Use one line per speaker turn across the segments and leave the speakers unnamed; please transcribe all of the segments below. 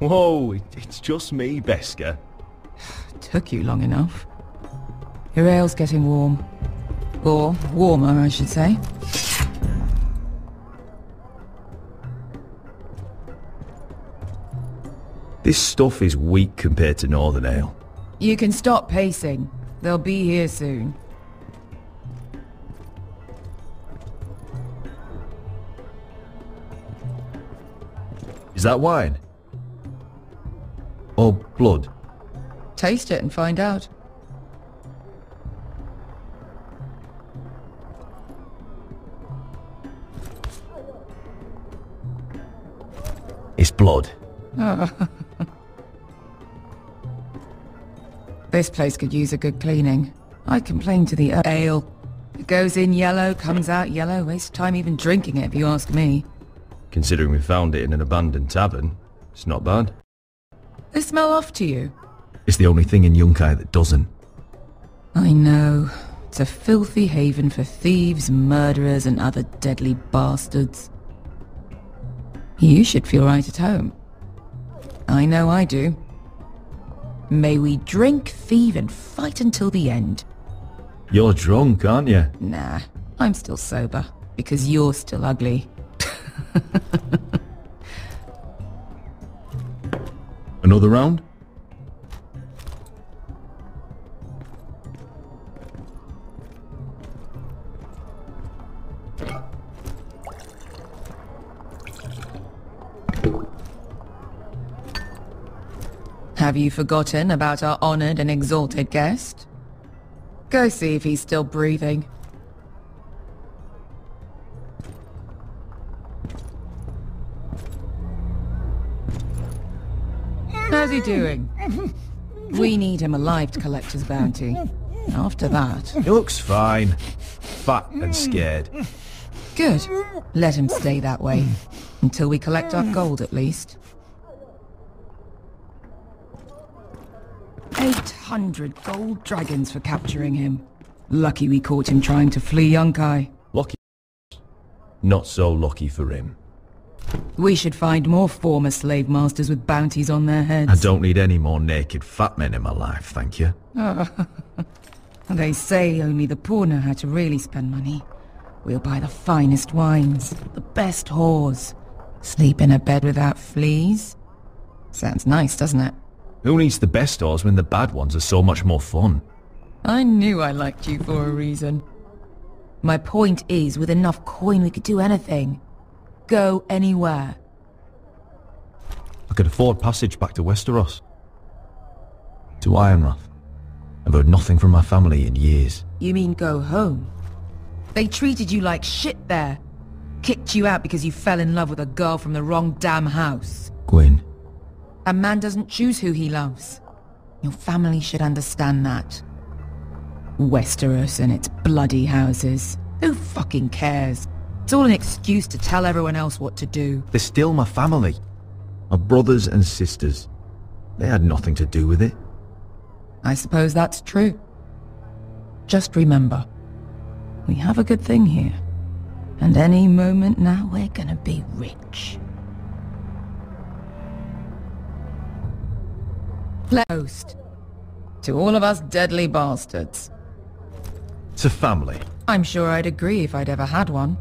Whoa, it's just me, Beskha.
Took you long enough. Your ale's getting warm. Or warmer, I should say.
This stuff is weak compared to Northern Ale.
You can stop pacing. They'll be here soon.
Is that wine? Or blood?
Taste it and find out.
It's blood.
This place could use a good cleaning. I'd complain to the ale. It goes in yellow, comes out yellow. Waste time even drinking it, if you ask me.
Considering we found it in an abandoned tavern, it's not bad.
They smell off to you.
It's the only thing in Yunkai that doesn't.
I know. It's a filthy haven for thieves, murderers, and other deadly bastards. You should feel right at home. I know I do. May we drink, thieve, and fight until the end.
You're drunk, aren't you?
Nah, I'm still sober, because you're still ugly.
Another round?
Have you forgotten about our honored and exalted guest? Go see if he's still breathing. How's he doing? We need him alive to collect his bounty. After that...
He looks fine. Fat and scared.
Good. Let him stay that way. Until we collect our gold, at least. 800 gold dragons for capturing him. Lucky we caught him trying to flee Yunkai.
Lucky. Not so lucky for him.
We should find more former slave masters with bounties on their heads.
I don't need any more naked fat men in my life, thank you.
They say only the poor know how to really spend money. We'll buy the finest wines, the best whores, sleep in a bed without fleas. Sounds nice, doesn't it?
Who needs the best stores when the bad ones are so much more fun?
I knew I liked you for a reason. My point is, with enough coin we could do anything. Go anywhere.
I could afford passage back to Westeros. To Ironrath. I've heard nothing from my family in years.
You mean go home? They treated you like shit there. Kicked you out because you fell in love with a girl from the wrong damn house.
Gwyn,
A man doesn't choose who he loves. Your family should understand that. Westeros and its bloody houses. Who fucking cares? It's all an excuse to tell everyone else what to do.
they're still my family. My brothers and sisters. They had nothing to do with it.
I suppose that's true. Just remember, we have a good thing here. And any moment now we're gonna be rich. Toast. To all of us deadly bastards.
To family.
I'm sure I'd agree if I'd ever had one.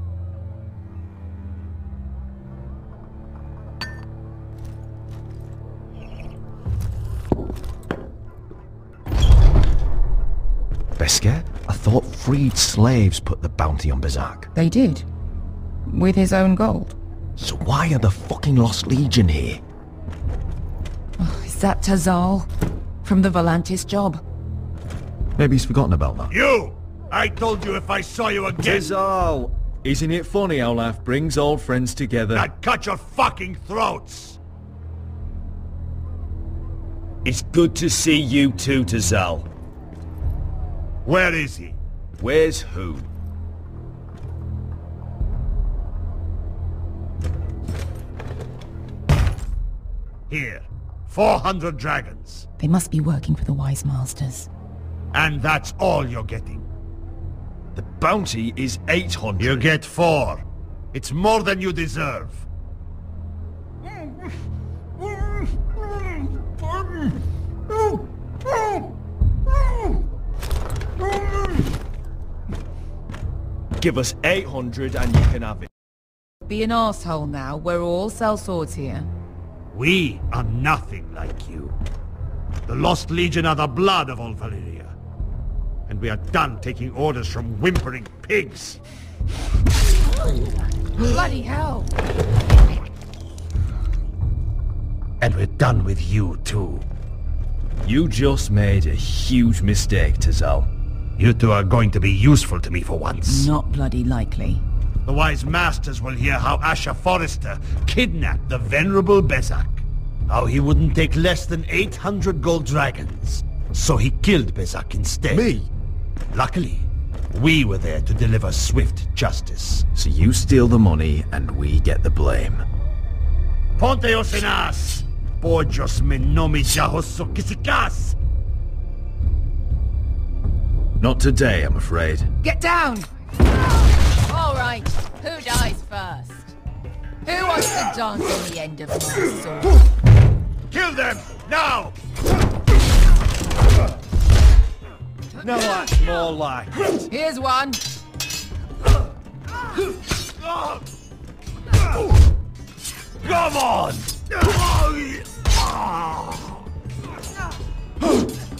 Beskha? I thought freed slaves put the bounty on Bezzaq.
They did. With his own gold.
So why are the fucking Lost Legion here?
Oh, is that Tazal? From the Volantis job?
Maybe he's forgotten about that.
You! I told you if I saw you again,
Tazal! Isn't it funny how life brings old friends together?
I'd cut your fucking throats!
It's good to see you too, Tazal.
Where is he?
Where's who?
Here. 400 dragons.
They must be working for the Wise Masters.
And that's all you're getting.
The bounty is 800.
You get four. It's more than you deserve.
Give us 800 and you can have it.
Be an asshole now. We're all sell swords here.
We are nothing like you. The Lost Legion are the blood of all Valyria. And we are done taking orders from whimpering pigs.
Bloody hell!
And we're done with you too.
You just made a huge mistake, Tazal.
You two are going to be useful to me for once.
Not bloody likely.
The wise masters will hear how Asher Forrester kidnapped the venerable Bezzaq. How he wouldn't take less than 800 gold dragons. So he killed Bezzaq instead.
Me?
Luckily, we were there to deliver swift justice.
So you steal the money and we get the blame.
Ponteos en as! Pojos me nomi jahoso kisikas!
Not today, I'm afraid.
Get down! Right, who dies first? Who wants to dance on the end of my sword?
Kill them! Now!
No, that's more like it.
Here's one.
Come on!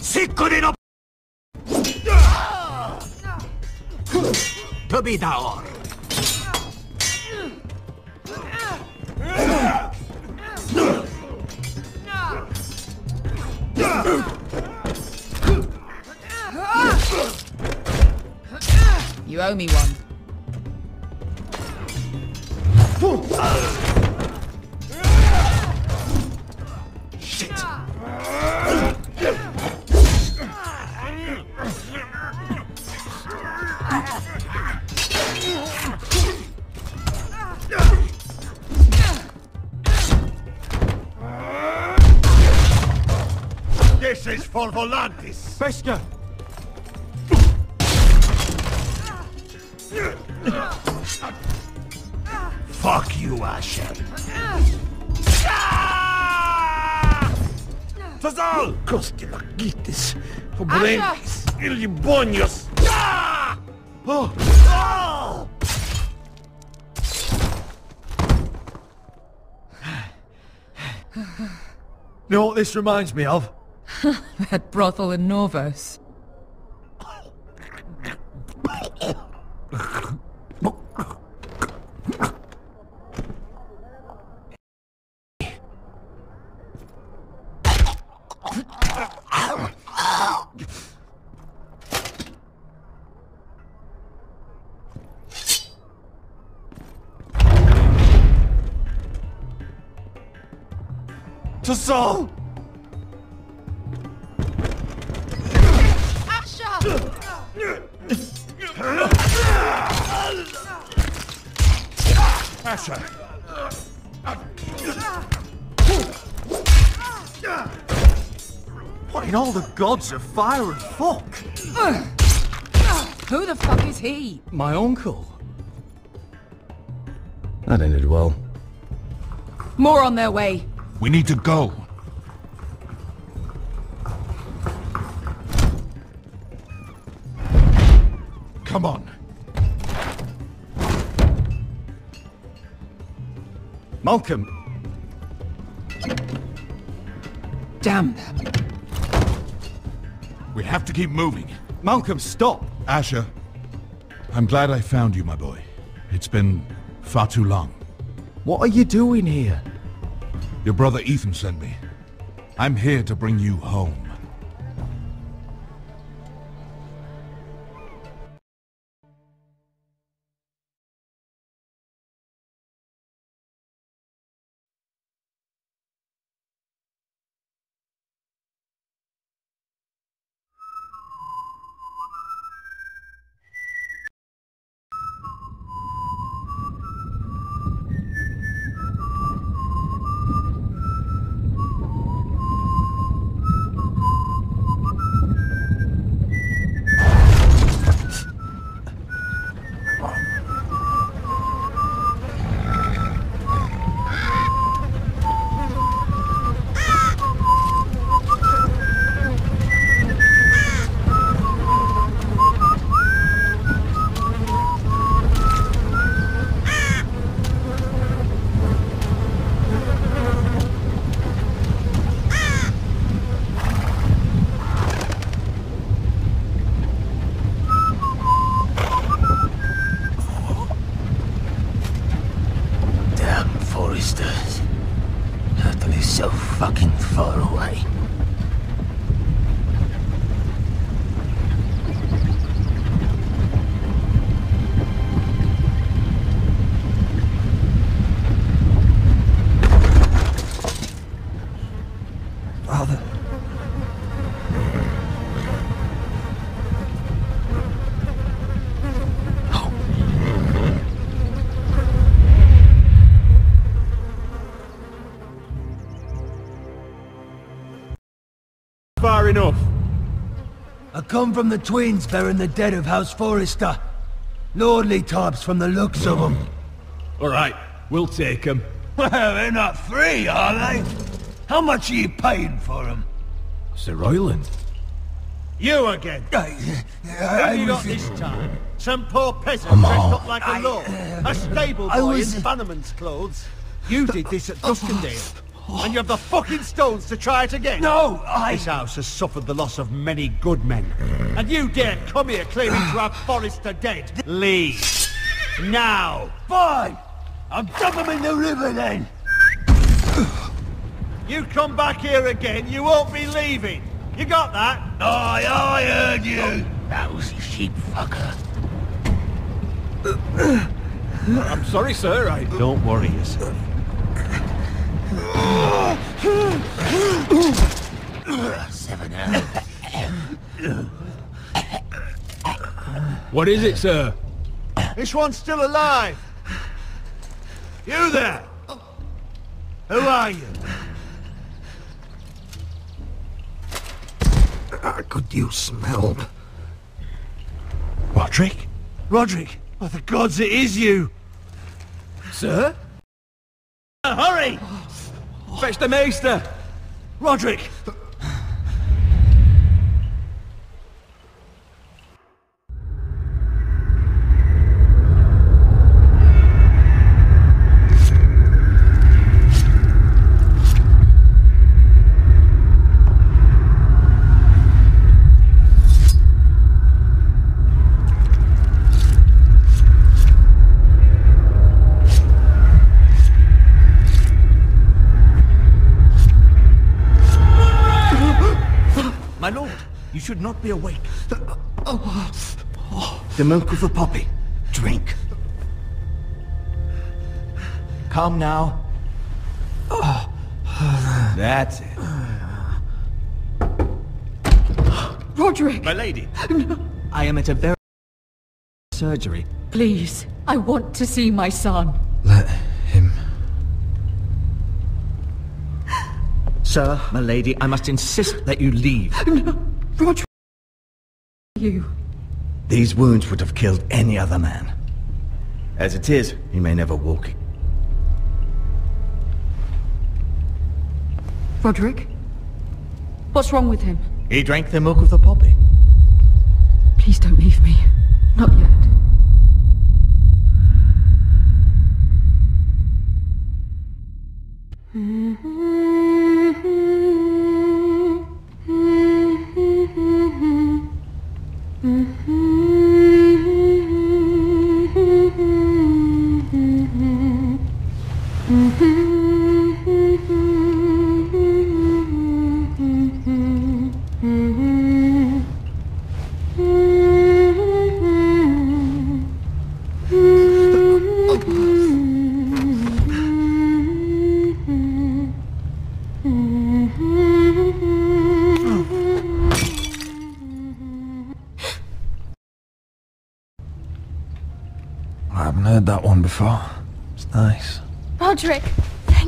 Sikkurin Tobidaor!
You owe me one.
Shit! This is for Volantis!
Beskha!
Fuck you, Asher!
Tazal!
Kostilakitis! Pobrenis! Ilibonios!
Oh, oh. you know what this reminds me of?
That brothel in Norvos.
Tazal!
Asher!
What in all the gods of fire and fuck?
Who the fuck is he?
My uncle.
That ended well.
More on their way.
We need to go. Come on.
Malcolm,
Damn them.
We have to keep moving.
Malcolm, stop!
Asher, I'm glad I found you, my boy. It's been far too long.
What are you doing here?
Your brother Ethan sent me. I'm here to bring you home.
Come from the twins bearing the dead of House Forrester. Lordly types from the looks of them.
All right, we'll take him.
Well, they're not free, are they? How much are you paying for them?
Sir Royland.
You again.
I,
Who have you got this time? Some poor peasant
Come
dressed up like a lord. A uh, stable
I
boy
was-
in Bannerman's clothes. You did this at oh, Duskendale. And you have the fucking stones to try it again?
No, I...
This house has suffered the loss of many good men. And you dare come here claiming to have Forrester dead? Leave. Now.
Fine! I'll dump them in the river then!
You come back here again, you won't be leaving. You got that?
Aye, I heard you! Oh, Lousy sheep fucker.
I'm sorry, sir. I...
Don't worry yourself.
Seven.
What is it, sir?
This one's still alive. You there. Who are you?
I could use some help.
Roderick? Roderick? Oh, the gods, it is you.
Sir?
Hurry!
Fetch the maester!
Roderick!
Should not be awake. The oh, milk of the poppy. Drink. Come now. That's it.
Roderick,
My lady. No. I am at a very surgery.
please. I want to see my son.
Let him...
Sir, my lady, I must insist that you leave.
Roderick. You.
These wounds would have killed any other man. As it is, he may never walk.
Roderick? What's wrong with him?
He drank the milk of the poppy.
Please don't leave me. Not yet.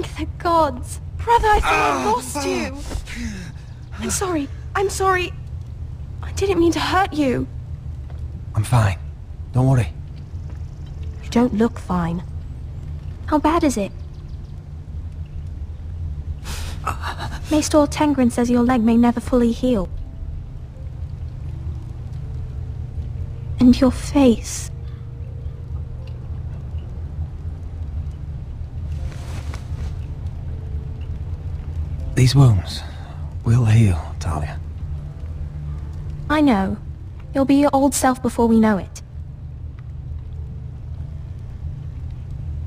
Thank the gods. Brother, I thought I ah, lost you. I'm sorry. I'm sorry. I didn't mean to hurt you.
I'm fine. Don't worry.
You don't look fine. How bad is it? Maester Tengrin says your leg may never fully heal. And your face.
These wounds will heal, Talia.
I know. You'll be your old self before we know it.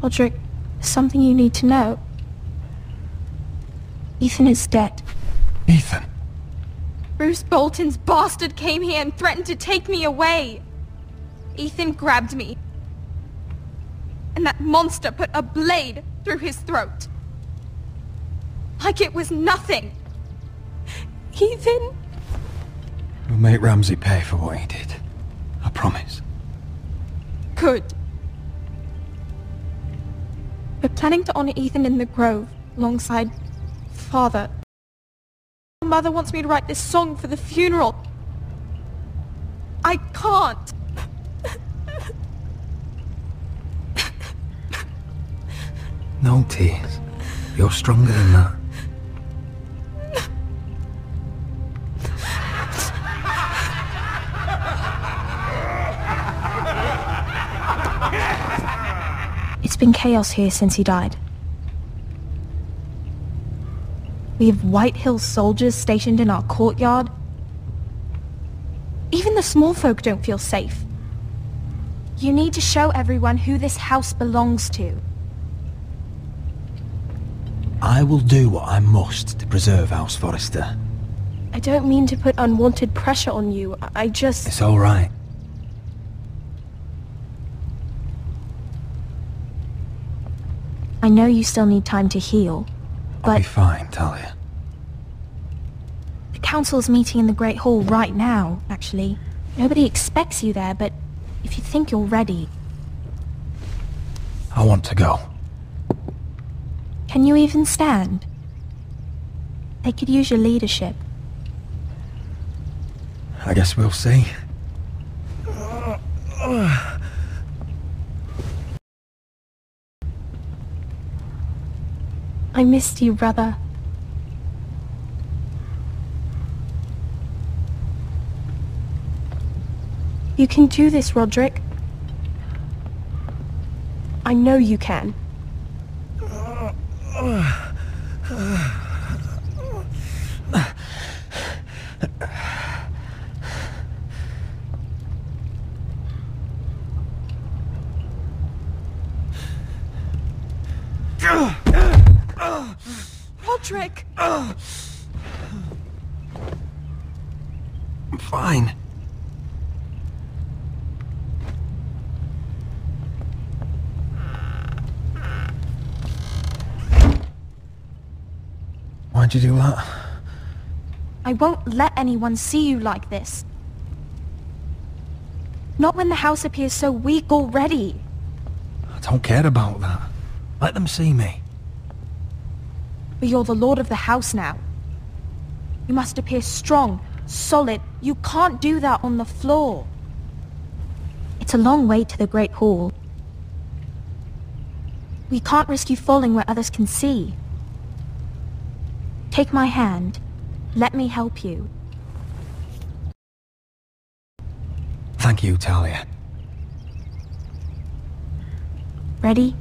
Roderick, there's something you need to know. Ethan is dead.
Ethan.
Roose Bolton's bastard came here and threatened to take me away. Ethan grabbed me. And that monster put a blade through his throat. Like it was nothing. Ethan?
We'll make Ramsay pay for what he did. I promise.
Good. We're planning to honor Ethan in the Grove, alongside Father. Mother wants me to write this song for the funeral. I can't.
No tears. You're stronger than that.
It's been chaos here since he died. We have Whitehill soldiers stationed in our courtyard. Even the small folk don't feel safe. You need to show everyone who this house belongs to.
I will do what I must to preserve House Forrester.
I don't mean to put unwanted pressure on you. I- just...
It's all
I know you still need time to heal, but...
I'll be fine, Talia.
the council's meeting in the Great Hall right now, actually. Nobody expects you there, but if you think you're ready,
I want to go.
can you even stand? They could use your leadership.
I guess we'll see.
I missed you, brother. You can do this, Roderick. I know you can.
I'm fine. Why'd you do that?
I won't let anyone see you like this. Not when the house appears so weak already.
I don't care about that. Let them see me.
But you're the lord of the house now. You must appear strong, solid. You can't do that on the floor. It's a long way to the Great Hall. We can't risk you falling where others can see. Take my hand. Let me help you.
Thank you, Talia.
Ready?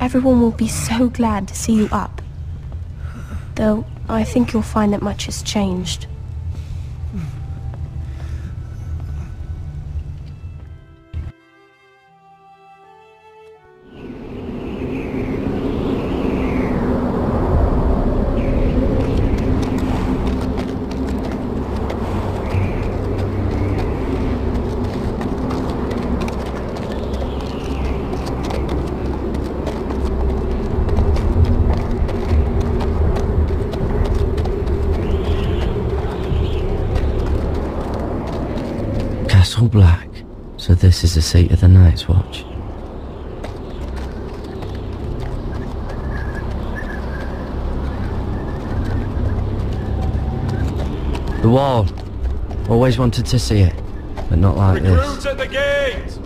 Everyone will be so glad to see you up. Though, I think you'll find that much has changed.
This is the seat of the Night's Watch. The wall. Always wanted to see it, but not like this.
at the gate!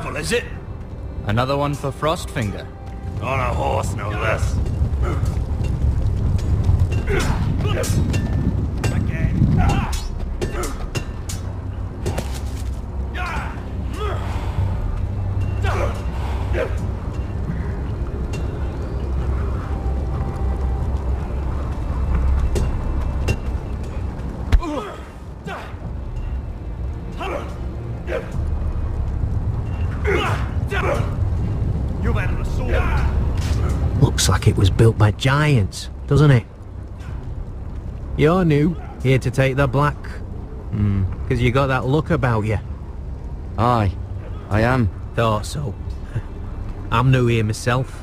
Arrival, is it?
Another one for Frostfinger.
On a horse, no less.
Built by giants, doesn't it? You're new, here to take the black. Hmm, because you got that look about you.
Aye, I am.
Thought so. I'm new here myself.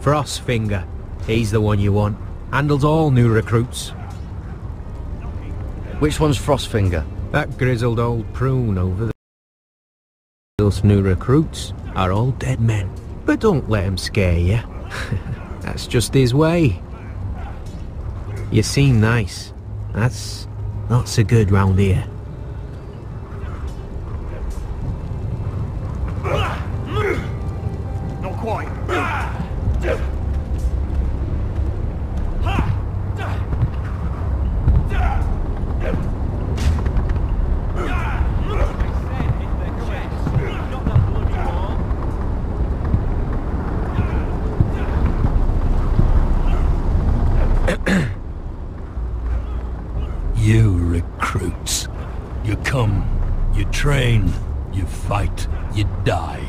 Frostfinger, he's the one you want. Handles all new recruits.
Which one's Frostfinger?
That grizzled old prune over there. Those new recruits are all dead men. But don't let him scare you. That's just his way. You seem nice. That's not so good round here.
Not quite.
You recruits. You come, you train, you fight, you die.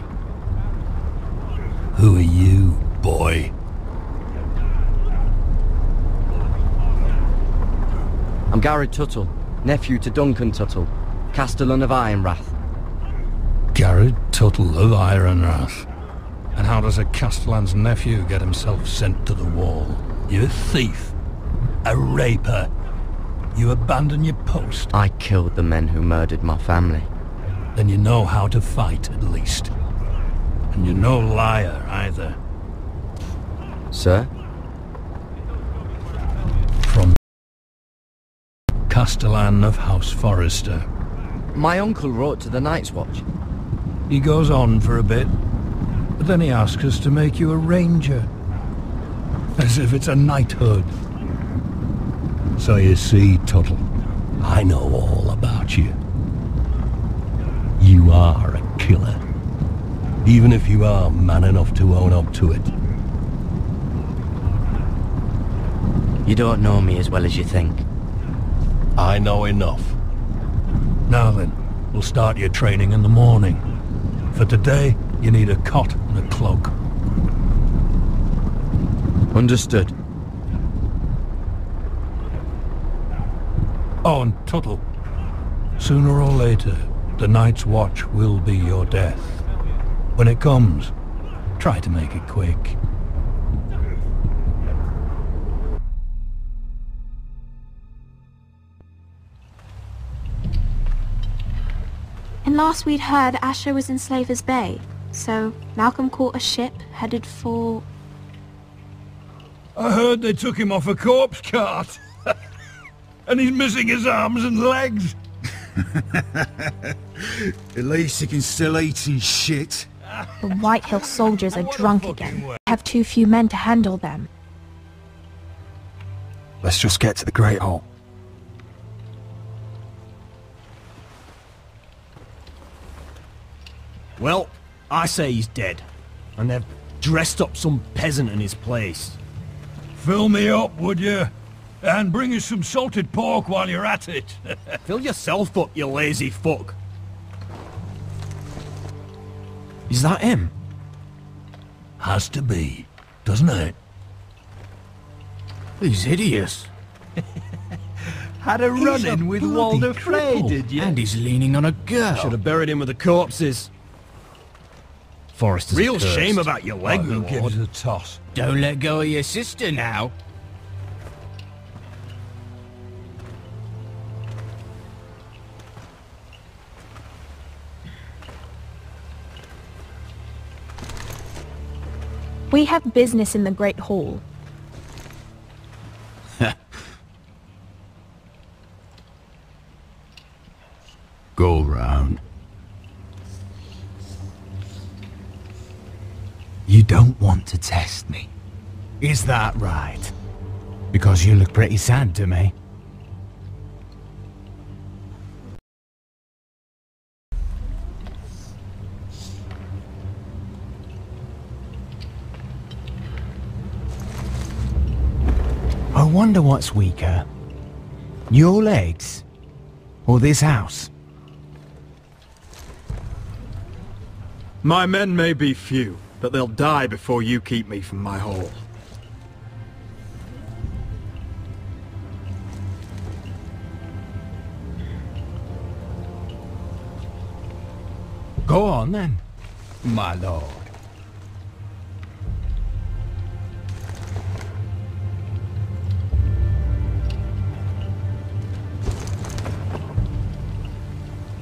Who are you, boy?
Gared Tuttle, nephew to Duncan Tuttle, Castellan of Ironrath.
Gared Tuttle of Ironrath. And how does a Castellan's nephew get himself sent to the wall? You thief. A raper. You abandon your post.
I killed the men who murdered my family.
Then you know how to fight, at least. And you're no liar, either.
Sir?
From Castellan of House Forrester.
My uncle wrote to the Night's Watch.
He goes on for a bit, but then he asks us to make you a ranger. As if it's a knighthood. So you see, Tuttle, I know all about you. You are a killer. Even if you are man enough to own up to it.
You don't know me as well as you think.
I know enough. Now then, we'll start your training in the morning. For today, you need a cot and a cloak.
Understood.
Oh, and Tuttle. Sooner or later, the Night's Watch will be your death. When it comes, try to make it quick.
And last we'd heard Asher was in Slaver's Bay, so Malcolm caught a ship headed for...
I heard they took him off a corpse cart. and he's missing his arms and legs.
At least he can still eat and shit.
The Whitehill soldiers are drunk again. Have too few men to handle them.
Let's just get to the Great Hall.
Well, I say he's dead. And they've dressed up some peasant in his place.
Fill me up, would you? And bring us some salted pork while you're at it.
Fill yourself up, you lazy fuck. Is that him?
Has to be, doesn't it?
He's hideous.
Had a run-in with Walder Frey, did you?
And he's leaning on a girl. Should have buried him with the corpses. Forrester's
Real
cursed.
shame about your leg,
Oh, who
my
gives a toss?
Don't let go of your sister now.
We have business in the Great Hall.
Go round. You don't want to test me. Is that right? Because you look pretty sad to me. I wonder what's weaker. Your legs? Or this house?
My men may be few, but they'll die before you keep me from my hall.
Go on then, my lord.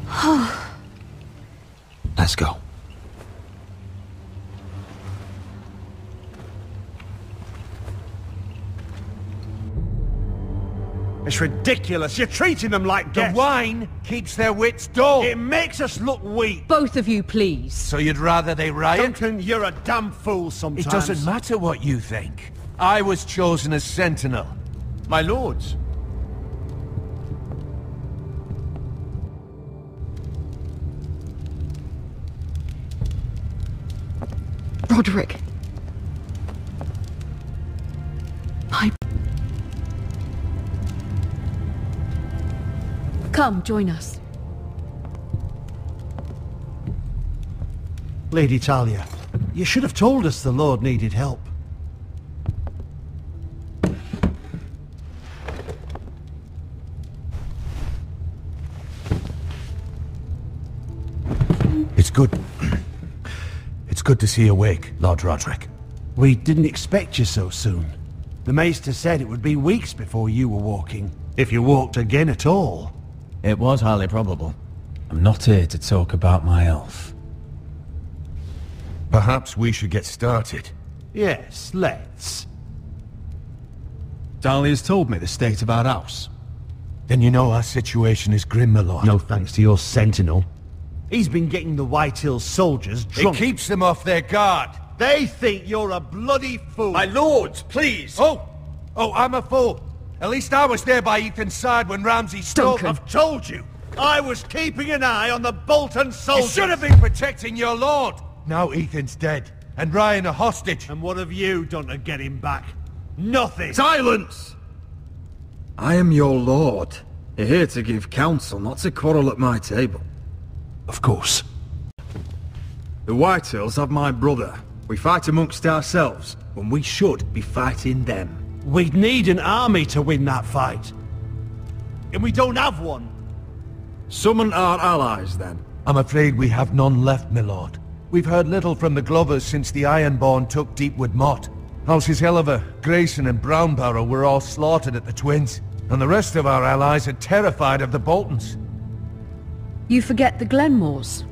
Let's go.
It's ridiculous. You're treating them like guests.
The wine keeps their wits dull.
It makes us look weak.
Both of you, please.
So you'd rather they riot?
Duncan, you're a damn fool sometimes.
It doesn't matter what you think. I was chosen as sentinel.
My lords.
Roderick. Come, join us.
Lady Talia, you should have told us the Lord needed help.
It's good. It's good to see you awake, Lord Roderick.
We didn't expect you so soon. The Maester said it would be weeks before you were walking, if you walked again at all.
It was highly probable.
I'm not here to talk about my elf.
Perhaps we should get started.
Yes, let's.
Dali has told me the state of our house.
Then you know our situation is grim, my lord.
No thanks to your sentinel. He's been getting the Whitehills soldiers
It
drunk.
keeps them off their guard.
They think you're a bloody fool.
My lords, please!
Oh! Oh, I'm a fool. At least I was there by Ethan's side when Ramsay stole...
Duncan.
I've told you. I was keeping an eye on the Bolton
You
soldiers.
should have been protecting your lord. Now Ethan's dead, and Ryan a hostage.
And what have you done to get him back? Nothing.
Silence! I am your lord. You're here to give counsel, not to quarrel at my table.
Of course.
The White Whitehills have my brother. We fight amongst ourselves, when we should be fighting them.
We'd need an army to win that fight. And we don't have one.
Summon our allies, then.
I'm afraid we have none left, my lord. We've heard little from the Glovers since the Ironborn took Deepwood Motte. Houses Helliver, Grayson and Brownbarrow were all slaughtered at the Twins, and the rest of our allies are terrified of the Boltons.
You forget the Glenmores.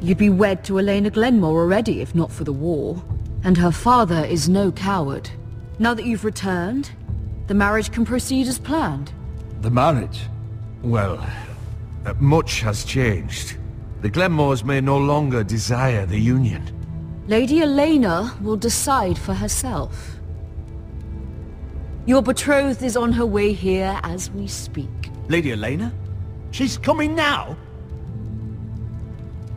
You'd be wed to Elena Glenmore already if not for the war. And her father is no coward. Now that you've returned, the marriage can proceed as planned.
The marriage? Well, uh, much has changed. The Glenmores may no longer desire the union.
Lady Elena will decide for herself. Your betrothed is on her way here as we speak.
Lady Elena?
She's coming now.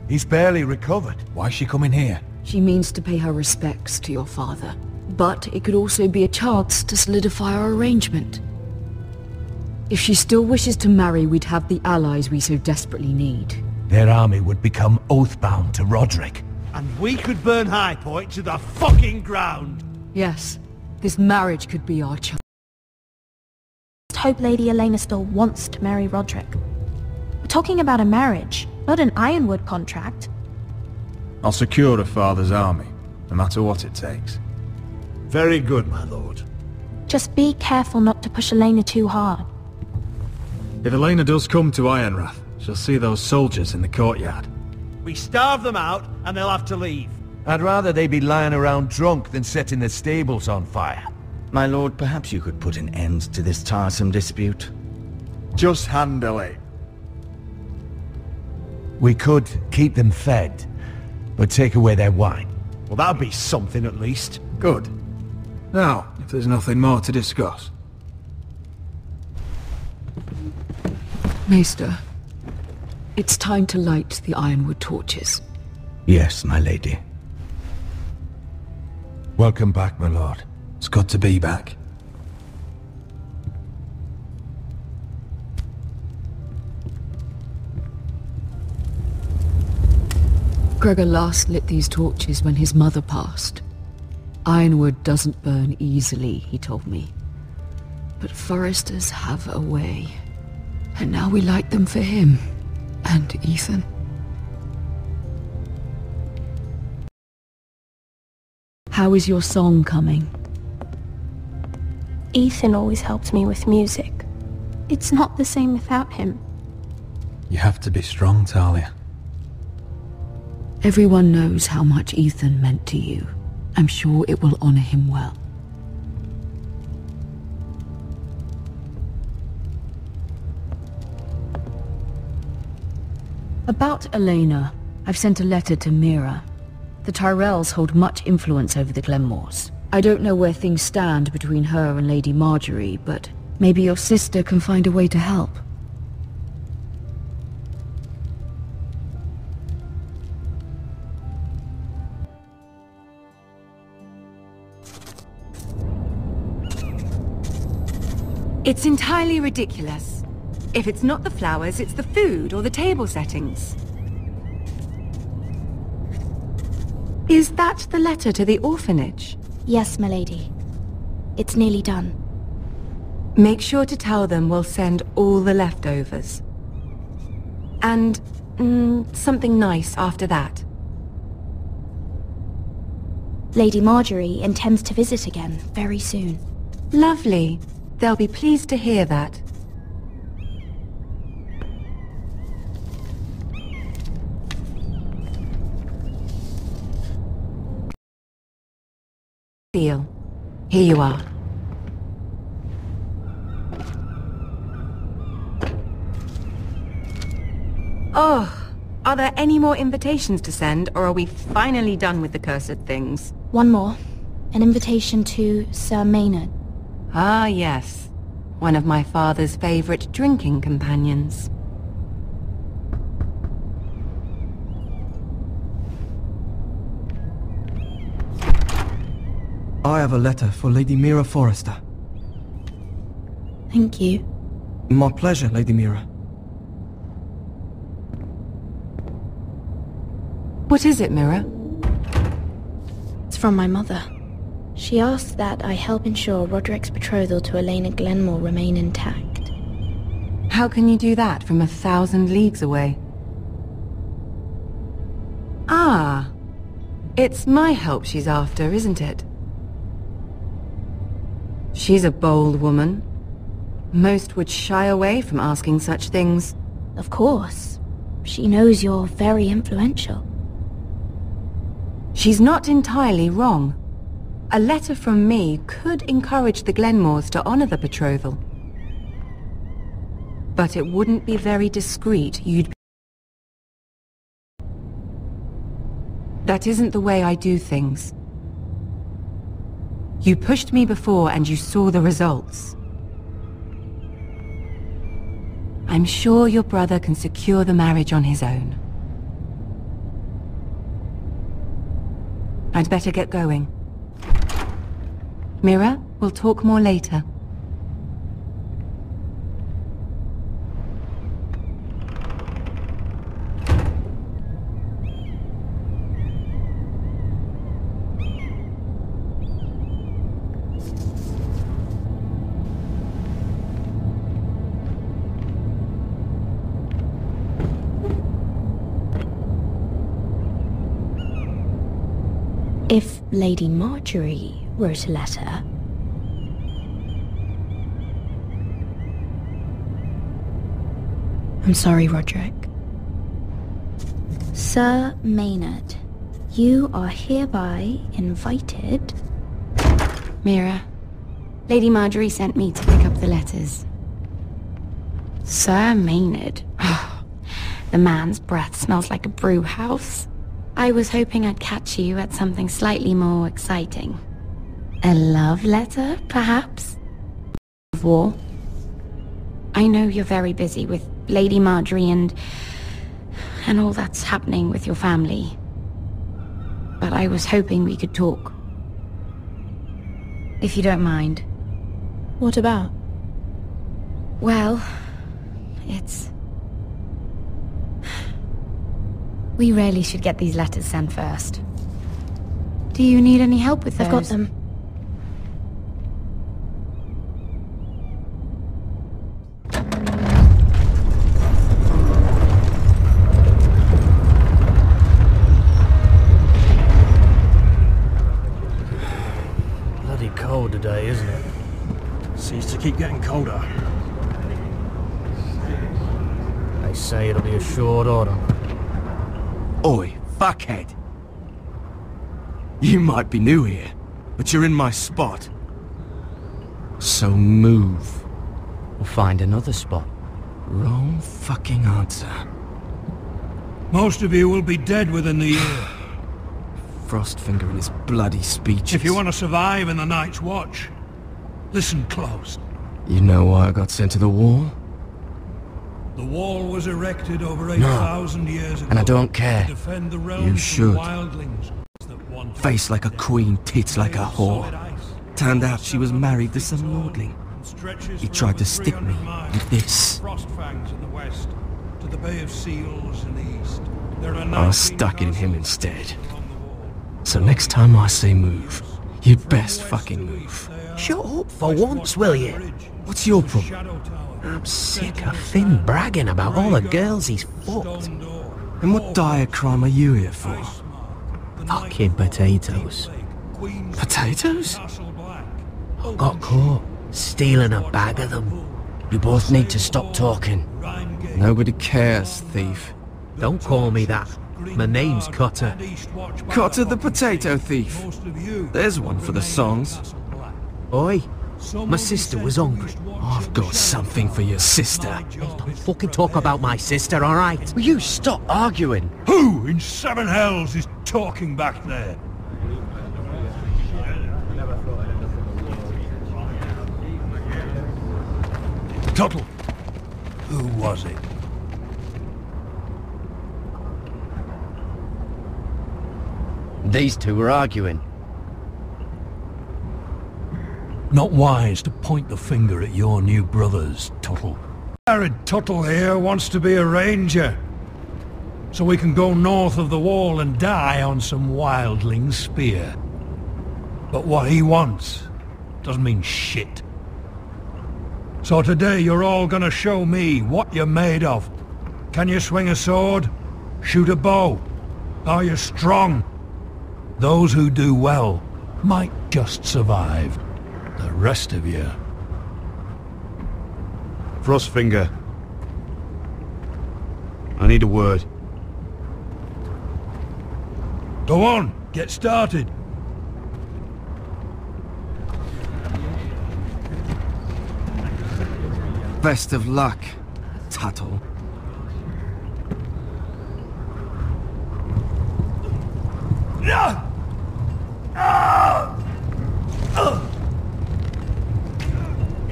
He's barely recovered.
Why is she coming here?
She means to pay her respects to your father. But it could also be a chance to solidify our arrangement. If she still wishes to marry, we'd have the allies we so desperately need.
Their army would become oath-bound to Roderick.
And we could burn Highpoint to the fucking ground.
Yes, this marriage could be our chance.
Just hope Lady Elena still wants to marry Roderick. We're talking about a marriage, not an Ironwood contract.
I'll secure a father's army, no matter what it takes.
Very good, my lord.
Just be careful not to push Elena too hard.
If Elena does come to Ironrath, she'll see those soldiers in the courtyard.
We starve them out, and they'll have to leave.
I'd rather they be lying around drunk than setting the stables on fire.
My lord, perhaps you could put an end to this tiresome dispute.
Just handle it.
We could keep them fed, but take away their wine.
Well, that'll be something at least.
Good. Now, if there's nothing more to discuss.
Maester, it's time to light the ironwood torches.
Yes, my lady.
Welcome back, my lord. It's good to be back.
Gregor last lit these torches when his mother passed. Ironwood doesn't burn easily, he told me. But foresters have a way. And now we light them for him. And Ethan. How is your song coming?
Ethan always helped me with music. It's not the same without him.
You have to be strong, Talia.
Everyone knows how much Ethan meant to you. I'm sure it will honor him well. About Elena, I've sent a letter to Mira. The Tyrells hold much influence over the Glenmores. I don't know where things stand between her and Lady Margaery, but maybe your sister can find a way to help.
It's entirely ridiculous. If it's not the flowers, it's the food or the table settings. Is that the letter to the orphanage?
Yes, my lady. It's nearly done.
Make sure to tell them we'll send all the leftovers. And mm, something nice after that.
Lady Margaery intends to visit again very soon.
Lovely. They'll be pleased to hear that. Deal. Here you are. Oh, are there any more invitations to send, or are we finally done with the cursed things?
One more. An invitation to Sir Maynard.
Ah, yes. One of my father's favorite drinking companions.
I have a letter for Lady Mira Forrester.
Thank you.
My pleasure, Lady Mira.
What is it, Mira?
It's from my mother. She asked that I help ensure Roderick's betrothal to Elena Glenmore remain intact.
How can you do that from a thousand leagues away? Ah. It's my help she's after, isn't it? She's a bold woman. Most would shy away from asking such things.
Of course. She knows you're very influential.
She's not entirely wrong. A letter from me could encourage the Glenmores to honor the betrothal. But it wouldn't be very discreet. You'd be... That isn't the way I do things. You pushed me before and you saw the results. I'm sure your brother can secure the marriage on his own. I'd better get going. Mira, we'll talk more later.
If Lady Margaery wrote a letter... I'm sorry, Roderick. Sir Maynard, you are hereby invited...
Mira, Lady Margaery sent me to pick up the letters.
Sir Maynard. the man's breath smells like a brew house.
I was hoping I'd catch you at something slightly more exciting. A love letter, perhaps? Of war? I know you're very busy with Lady Margaery and... and all that's happening with your family. But I was hoping we could talk. If you don't mind.
What about?
Well, it's... We really should get these letters sent first. Do you need any help with those?
I've got them.
Bloody cold today, isn't it? Seems to keep getting colder. They say it'll be a short autumn.
Oi, fuckhead. You might be new here, but you're in my spot. So move.
We'll find another spot.
Wrong fucking answer.
Most of you will be dead within the year.
Frostfinger and his bloody speeches.
If you want to survive in the Night's Watch, listen close.
You know why I got sent to the wall?
The wall was erected over
No.
8,000 years ago.
And I don't care.
To defend the realms
You
from
should.
wildlings that
Face like a queen, tits like a whore. Turned out she was married to some lordling. He tried to stick me with this.
Frostfangs in the west, to the Bay of Seals in the east. There are
I stuck it in him instead. So next time I say move, you'd best fucking move.
Shut up for once, will you?
What's your problem?
I'm sick of Finn bragging about all the girls he's fucked.
And what dire crime are you here for?
Fucking potatoes.
Potatoes?
Got caught stealing a bag of them.
You both need to stop talking.
Nobody cares, thief.
Don't call me that. My name's Cutter.
Cutter the potato thief. There's one for the songs.
Oi, my sister was hungry.
I've got something for your sister.
Don't fucking talk about my sister, alright?
Will you stop arguing?
Who in seven hells is talking back there? Tuttle. Who was it?
These two were arguing.
Not wise to point the finger at your new brothers, Tuttle. Gared Tuttle here wants to be a ranger. So we can go north of the wall and die on some wildling spear. But what he wants doesn't mean shit. So today you're all gonna show me what you're made of. Can you swing a sword? Shoot a bow? Are you strong? Those who do well might just survive. The rest of you...
Frostfinger. I need a word.
Go on, get started.
Best of luck, Tuttle.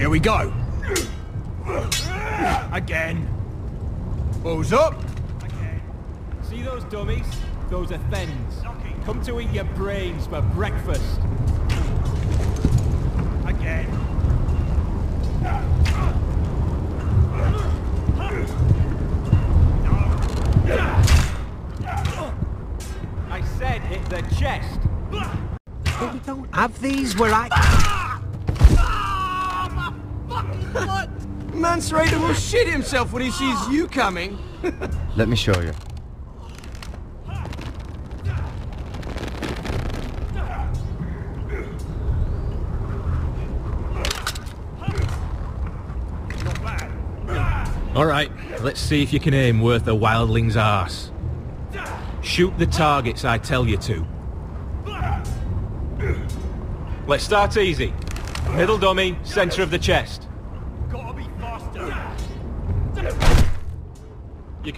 Here we go. Again. Balls up.
See those dummies? Those are Thenns. Come to eat your brains for breakfast.
Again.
I said hit the chest.
But we don't have these where I...
Mance Rayder will shit himself when he sees you coming.
Let me show you.
Alright, let's see if you can aim worth a wildling's arse. Shoot the targets I tell you to. Let's start easy. Middle dummy, center of the chest.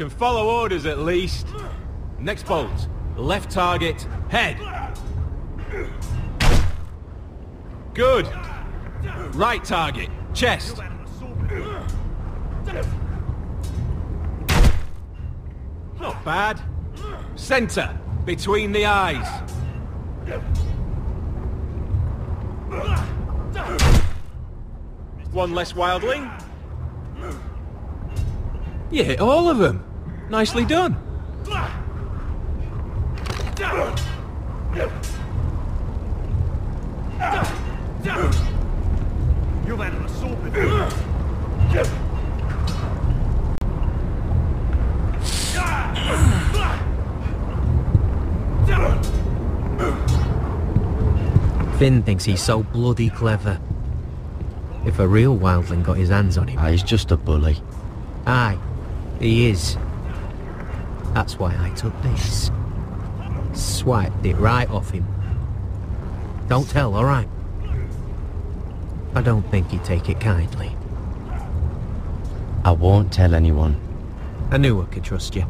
Can follow orders at least. Next bolt.
Left target, head. Good. Right target, chest. Not bad. Center, between the eyes. One less wildling. You hit all of them. Nicely done.
You've had an assault before.
Finn thinks he's so bloody clever. If a real wildling got his hands on him...
Ah, he's just a bully.
Aye, he is. That's why I took this. Swiped it right off him. Don't tell, alright? I don't think he'd take it kindly.
I won't tell anyone.
I knew I could trust you.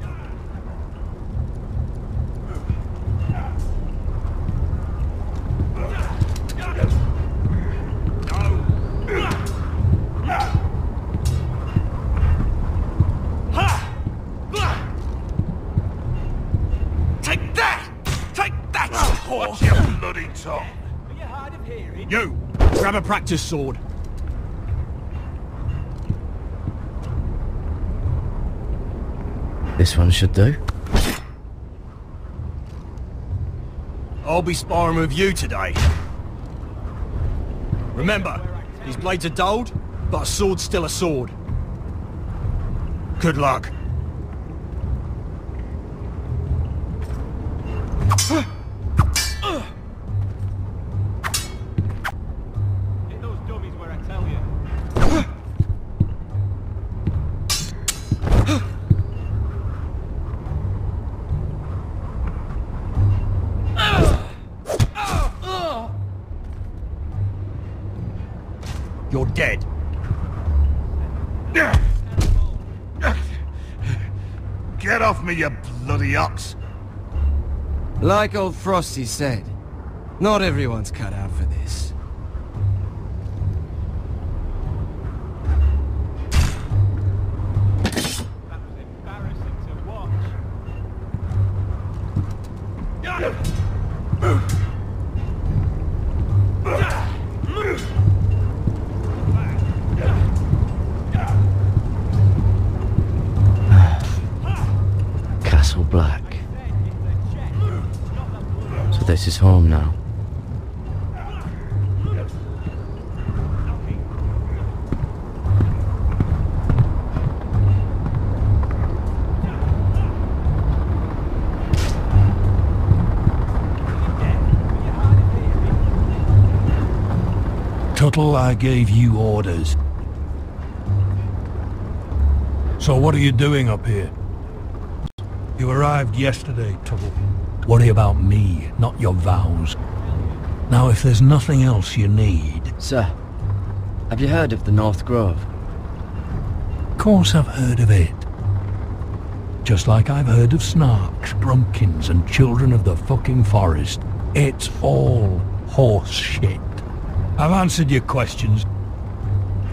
Take that! Take that, you Watch your bloody tongue!
You! Grab a practice sword.
This one should do.
I'll be sparring with you today. Remember, these blades are dulled, but a sword's still a sword. Good luck.
Ox!
Like old Frosty said, not everyone's cut out for this.
I gave you orders. So what are you doing up here? You arrived yesterday. Worry about me, not your vows. Now, if there's nothing else you need...
Sir, have you heard of the North Grove?
Of course I've heard of it. Just like I've heard of Snarks, Grumkins, and Children of the fucking Forest. It's all horse shit. I've answered your questions.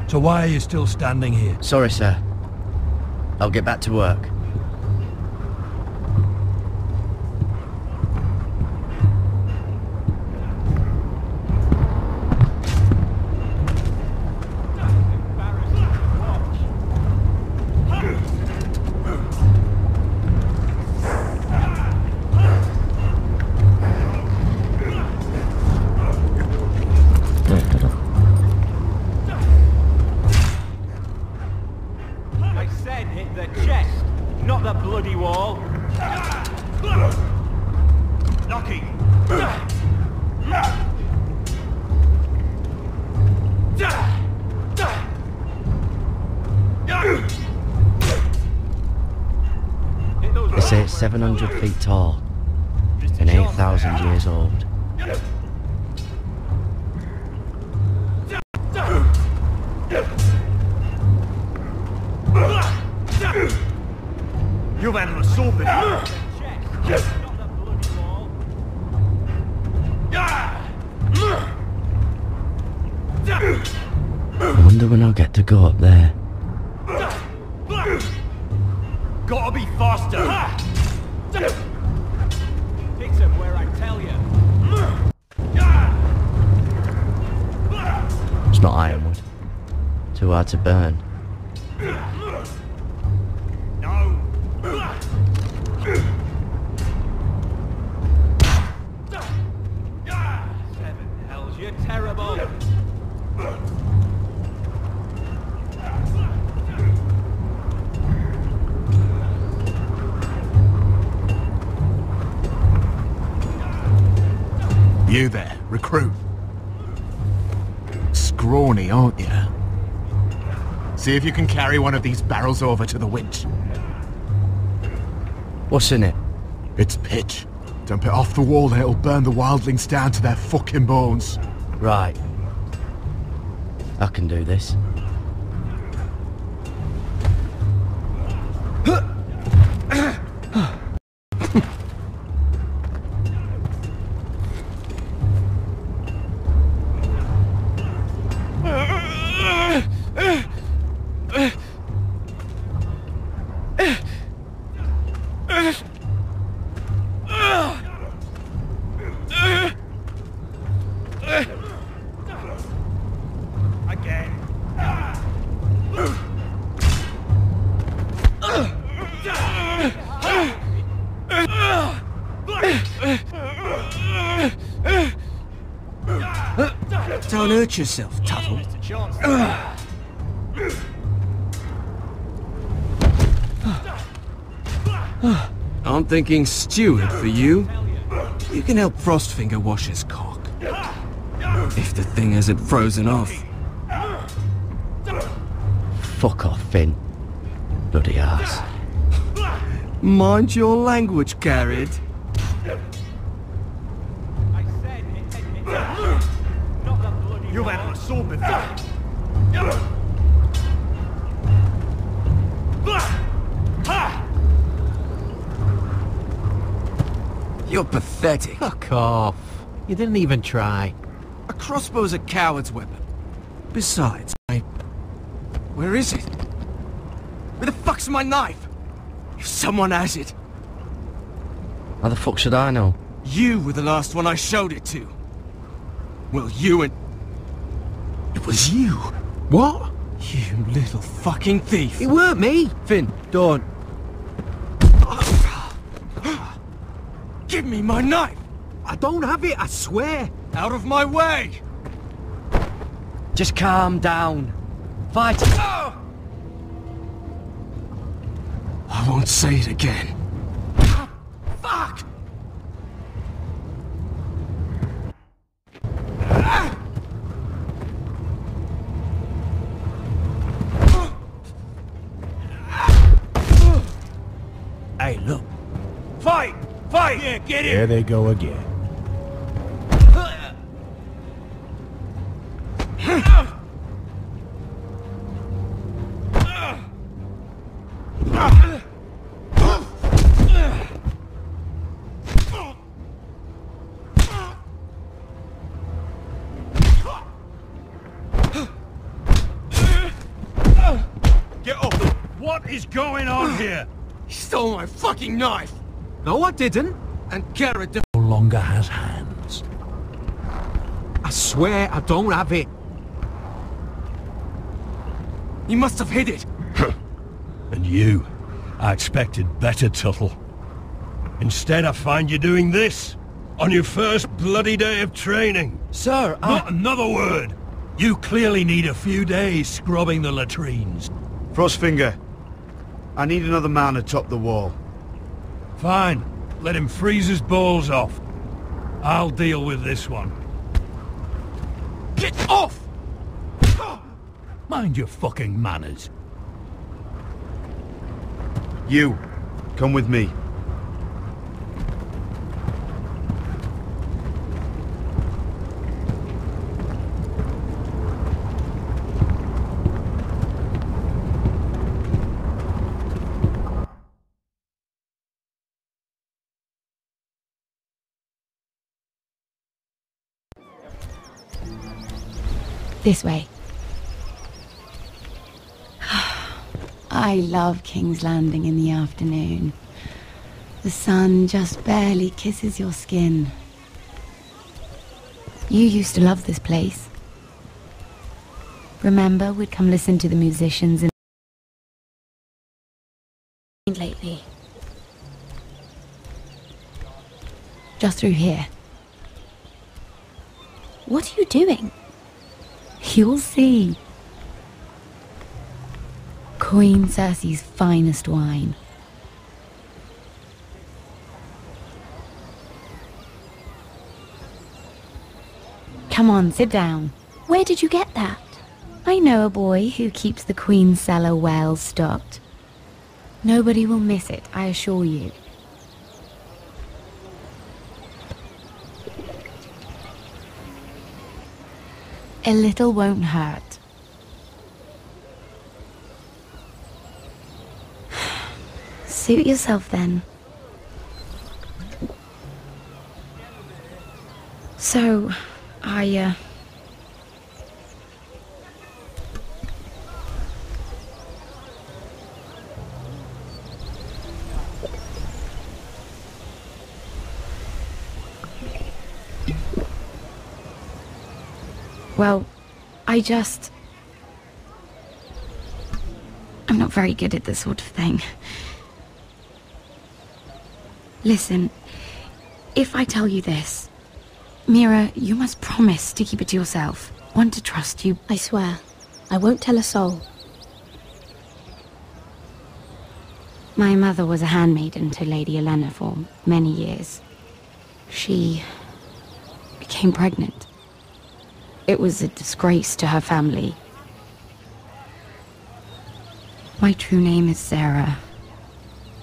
So why are you still standing here?
Sorry, sir. I'll get back to work. 700 feet tall and 8,000 years old.
You better assault it.
I wonder when I'll get to go up there. To burn.
See if you can carry one of these barrels over to the winch.
What's in it?
It's pitch. Dump it off the wall and it'll burn the wildlings down to their fucking bones.
Right. I can do this.
Don't hurt yourself, Tuttle. I'm thinking steward for you. You can help Frostfinger wash his cock. If the thing hasn't frozen off.
Fuck off, Finn. Bloody ass.
Mind your language, Gared. Pathetic.
Fuck off. You didn't even try.
A crossbow's a coward's weapon. Besides, I... Where is it? Where the fuck's my knife? If someone has it.
How the fuck should I know?
You were the last one I showed it to. Well, you and... It was you.
What?
You little fucking thief.
It weren't me.
Finn, don't. Give me my knife!
I don't have it, I swear.
Out of my way!
Just calm down. Fight.
I won't say it again. Fuck!
Fight! Yeah, get
There they go again.
Get up! What is going on here?
He stole my fucking knife!
No, I didn't.
And Gared
No longer has hands.
I swear I don't have it.
You must have hid it!
And you, I expected better, Tuttle. Instead, I find you doing this on your first bloody day of training.
Sir, I...
Not another word. You clearly need a few days scrubbing the latrines.
Frostfinger, I need another man atop the wall.
Fine. Let him freeze his balls off. I'll deal with this one.
Get off!
Mind your fucking manners.
You, come with me.
This way. I love King's Landing in the afternoon. The sun just barely kisses your skin. You used to love this place. Remember, we'd come listen to the musicians in
lately.
just through here.
What are you doing?
You'll see. Queen Cersei's finest wine. Come on, sit down.
Where did you get that?
I know a boy who keeps the Queen's cellar well stocked. Nobody will miss it, I assure you. A little won't hurt. Suit yourself then. So, I, uh... Well, I just... I'm not very good at this sort of thing. Listen, if I tell you this, Mira, you must promise to keep it to yourself. Want to trust you.
I swear. I won't tell a soul.
My mother was a handmaiden to Lady Elena for many years. She became pregnant. It was a disgrace to her family. My true name is Sera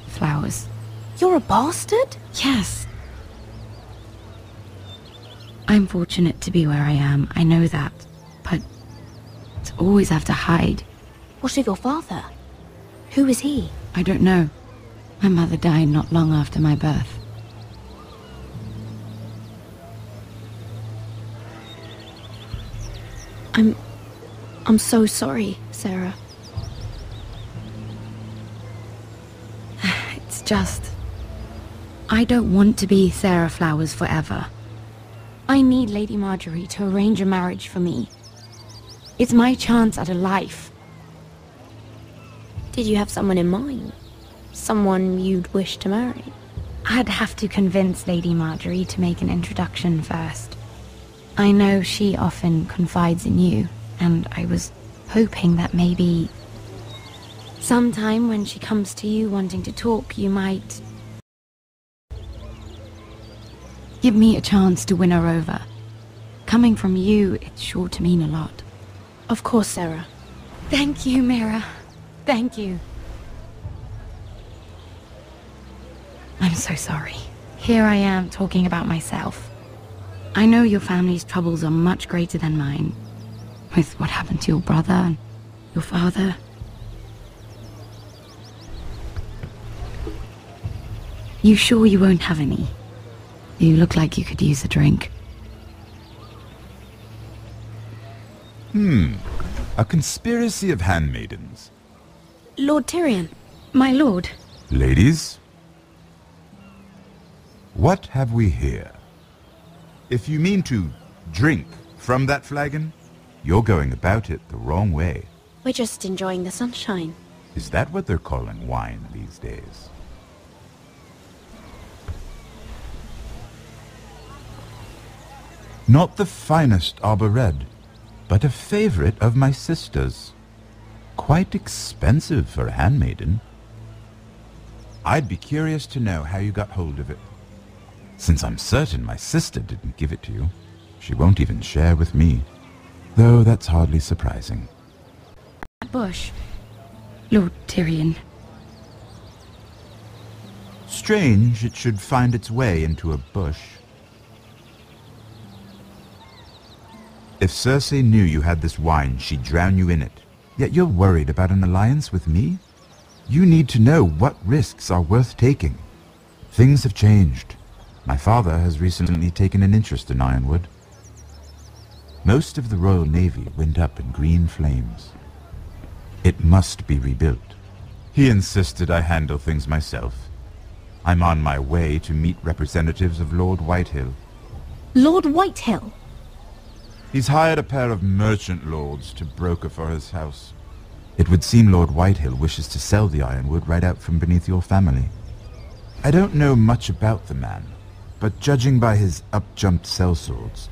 Flowers.
You're a bastard?
Yes. I'm fortunate to be where I am, I know that. But to always have to hide.
What of your father? Who is he?
I don't know. My mother died not long after my birth.
I'm... I'm so sorry, Sera.
It's just... I don't want to be Sera Flowers forever. I need Lady Margaery to arrange a marriage for me. It's my chance at a life.
Did you have someone in mind? Someone you'd wish to marry?
I'd have to convince Lady Margaery to make an introduction first. I know she often confides in you, and I was hoping that maybe... Sometime when she comes to you wanting to talk, you might... Give me a chance to win her over. Coming from you, it's sure to mean a lot.
Of course, Sera.
Thank you, Mira. Thank you. I'm so sorry. Here I am talking about myself. I know your family's troubles are much greater than mine. With what happened to your brother and your father. You sure you won't have any? You look like you could use a drink.
Hmm. A conspiracy of handmaidens.
Lord Tyrion.
My lord.
Ladies? What have we here? If you mean to drink from that flagon, you're going about it the wrong way.
We're just enjoying the sunshine.
Is that what they're calling wine these days? Not the finest Arbor Red, but a favorite of my sister's. Quite expensive for a handmaiden. I'd be curious to know how you got hold of it. Since I'm certain my sister didn't give it to you, she won't even share with me. Though that's hardly surprising.
A bush. Lord Tyrion.
Strange it should find its way into a bush. If Cersei knew you had this wine, she'd drown you in it. Yet you're worried about an alliance with me? You need to know what risks are worth taking. Things have changed. My father has recently taken an interest in Ironwood. Most of the Royal Navy went up in green flames. It must be rebuilt. He insisted I handle things myself. I'm on my way to meet representatives of Lord Whitehill.
Lord Whitehill?
He's hired a pair of merchant lords to broker for his house. It would seem Lord Whitehill wishes to sell the ironwood right out from beneath your family. I don't know much about the man, but judging by his up-jumped sellswords,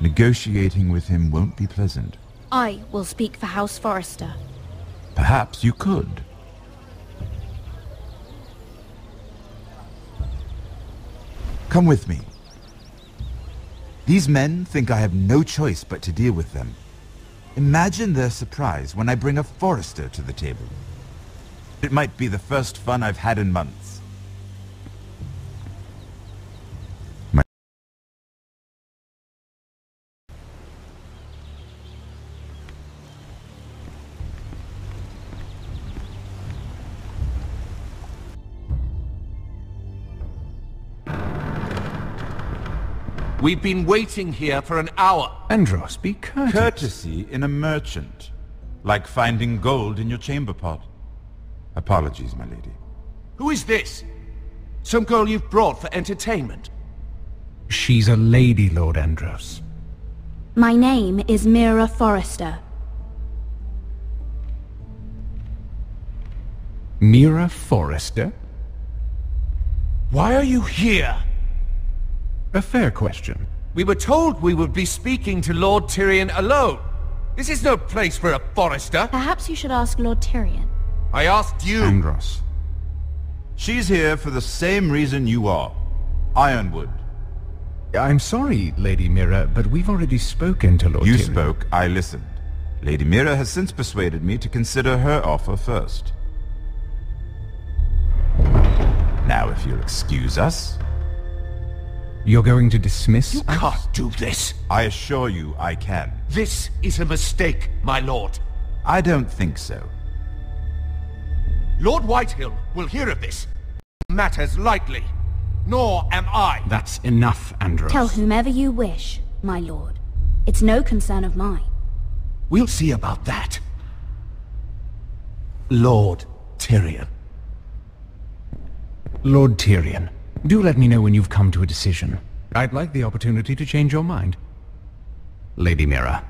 negotiating with him won't be pleasant.
I will speak for House Forrester.
Perhaps you could. Come with me. These men think I have no choice but to deal with them. Imagine their surprise when I bring a Forrester to the table. It might be the first fun I've had in months.
We've been waiting here for an hour.
Andros, be courteous. Courtesy in a merchant. Like finding gold in your chamber pot. Apologies, my lady.
Who is this? Some girl you've brought for entertainment?
She's a lady, Lord Andros.
My name is Mira Forrester.
Mira Forrester?
Why are you here?
A fair question.
We were told we would be speaking to Lord Tyrion alone. This is no place for a forester.
Perhaps you should ask Lord Tyrion.
I asked you.
Andros. She's here for the same reason you are. Ironwood.
I'm sorry, Lady Mira, but we've already spoken to Lord
You
Tyrion.
spoke, I listened. Lady Mira has since persuaded me to consider her offer first. Now, if you'll excuse us...
You're going to dismiss
You can't do this.
I assure you I can.
This is a mistake, my lord.
I don't think so.
Lord Whitehill will hear of this. Matters lightly. Nor am I.
That's enough, Andros.
Tell whomever you wish, my lord. It's no concern of mine.
We'll see about that. Lord Tyrion.
Lord Tyrion, do let me know when you've come to a decision. I'd like the opportunity to change your mind. Lady Mira.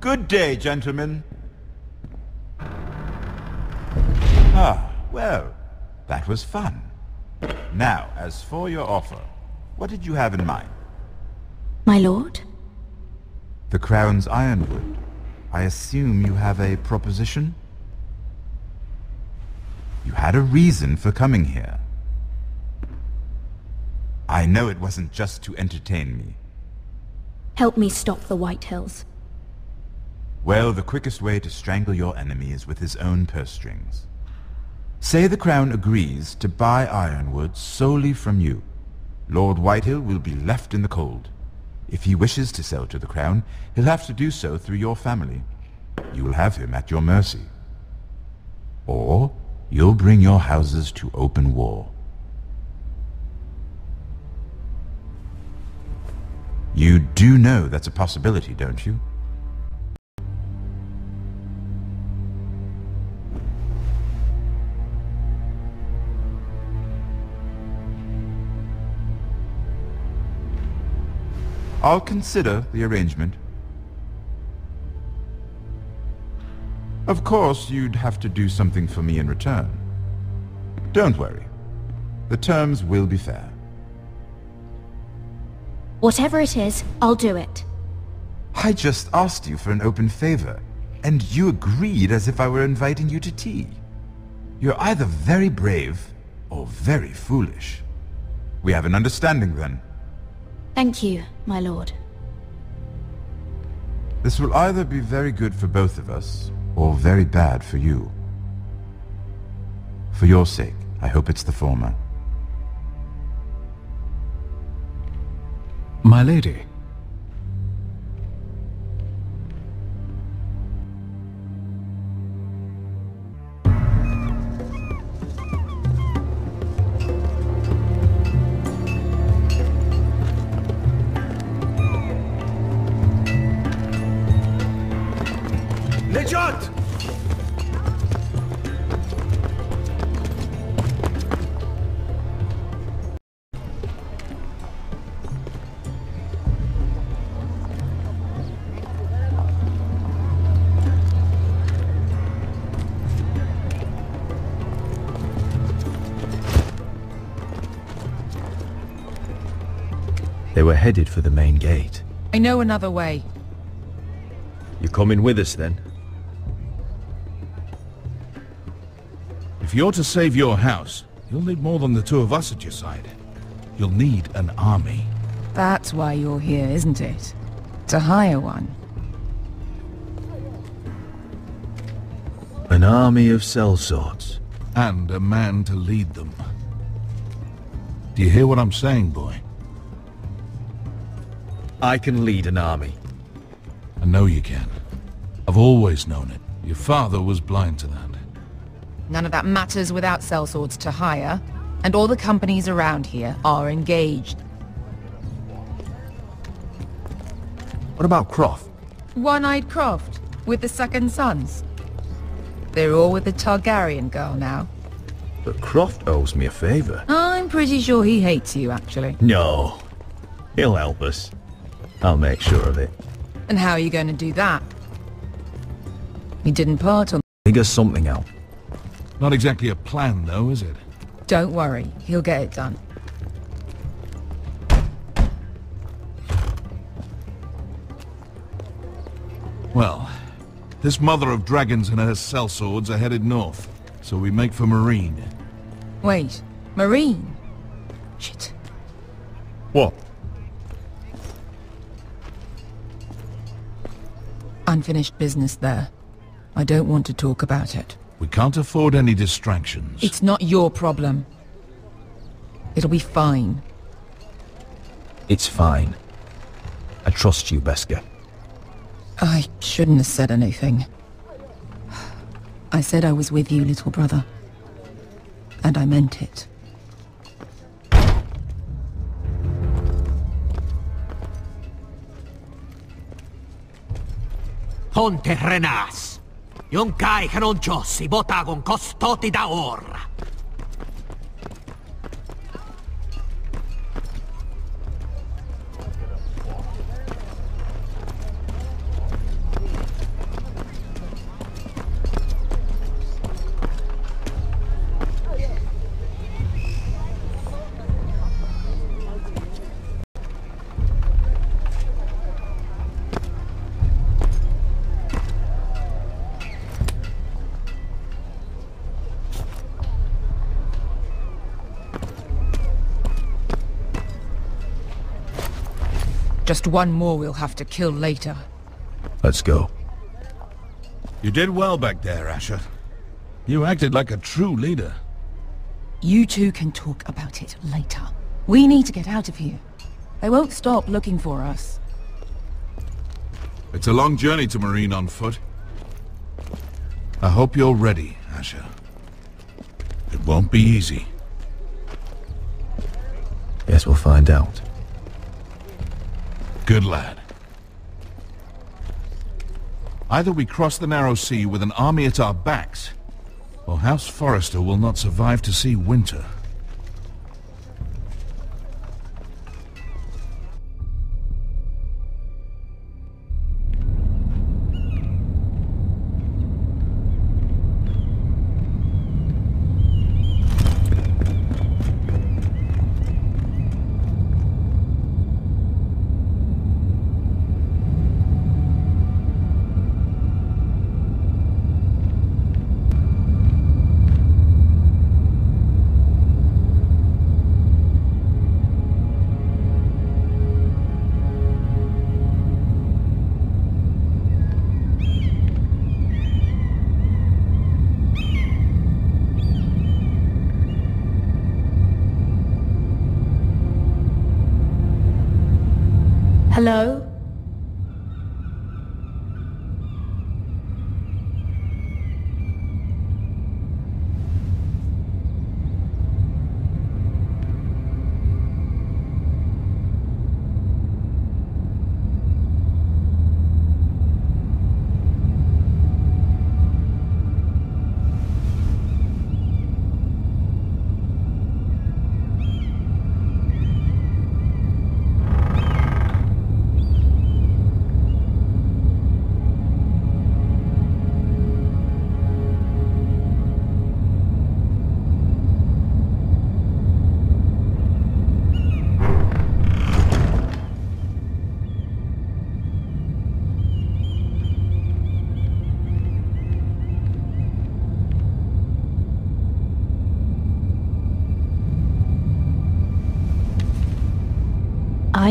Good day, gentlemen. Ah, well, that was fun. Now, as for your offer, what did you have in mind?
My lord?
The Crown's Ironwood. I assume you have a proposition? You had a reason for coming here. I know it wasn't just to entertain me.
Help me stop the Whitehills.
Well, the quickest way to strangle your enemy is with his own purse strings. Say the Crown agrees to buy Ironwood solely from you. Lord Whitehill will be left in the cold. If he wishes to sell to the Crown, he'll have to do so through your family. You will have him at your mercy. Or you'll bring your houses to open war. You do know that's a possibility, don't you? I'll consider the arrangement. Of course, you'd have to do something for me in return. Don't worry. The terms will be fair.
Whatever it is, I'll do it.
I just asked you for an open favor, and you agreed as if I were inviting you to tea. You're either very brave or very foolish. We have an understanding then.
Thank you, my lord.
This will either be very good for both of us, or very bad for you. For your sake, I hope it's the former.
My lady.
Headed for the main gate.
I know another way.
You're coming with us then?
If you're to save your house, you'll need more than the two of us at your side. You'll need an army.
That's why you're here, isn't it? To hire one.
An army of sellswords.
And a man to lead them. Do you hear what I'm saying, boy?
I can lead an army.
I know you can. I've always known it. Your father was blind to that.
None of that matters without sellswords to hire, and all the companies around here are engaged.
What about Croft?
One-Eyed Croft, with the second sons. They're all with the Targaryen girl now.
But Croft owes me a favour.
I'm pretty sure he hates you, actually.
No. He'll help us. I'll make sure of it.
And how are you going to do that? He didn't part on...
Figure something out.
Not exactly a plan, though, is it?
Don't worry, he'll get it done.
Well, this mother of dragons and her sellswords are headed north, so we make for Meereen.
Wait, Meereen? Shit.
What?
Unfinished business there. I don't want to talk about it.
We can't afford any distractions.
It's not your problem. It'll be fine.
It's fine. I trust you, Beskha.
I shouldn't have said anything. I said I was with you, little brother. And I meant it.
Ponte renas. Ionkai che non botagon costoti da or.
Just one more we'll have to kill later.
Let's go.
You did well back there, Asher. You acted like a true leader.
You two can talk about it later. We need to get out of here. They won't stop looking for us.
It's a long journey to Meereen on foot. I hope you're ready, Asher. It won't be easy.
Guess we'll find out.
Good lad. Either we cross the narrow sea with an army at our backs, or House Forrester will not survive to see winter.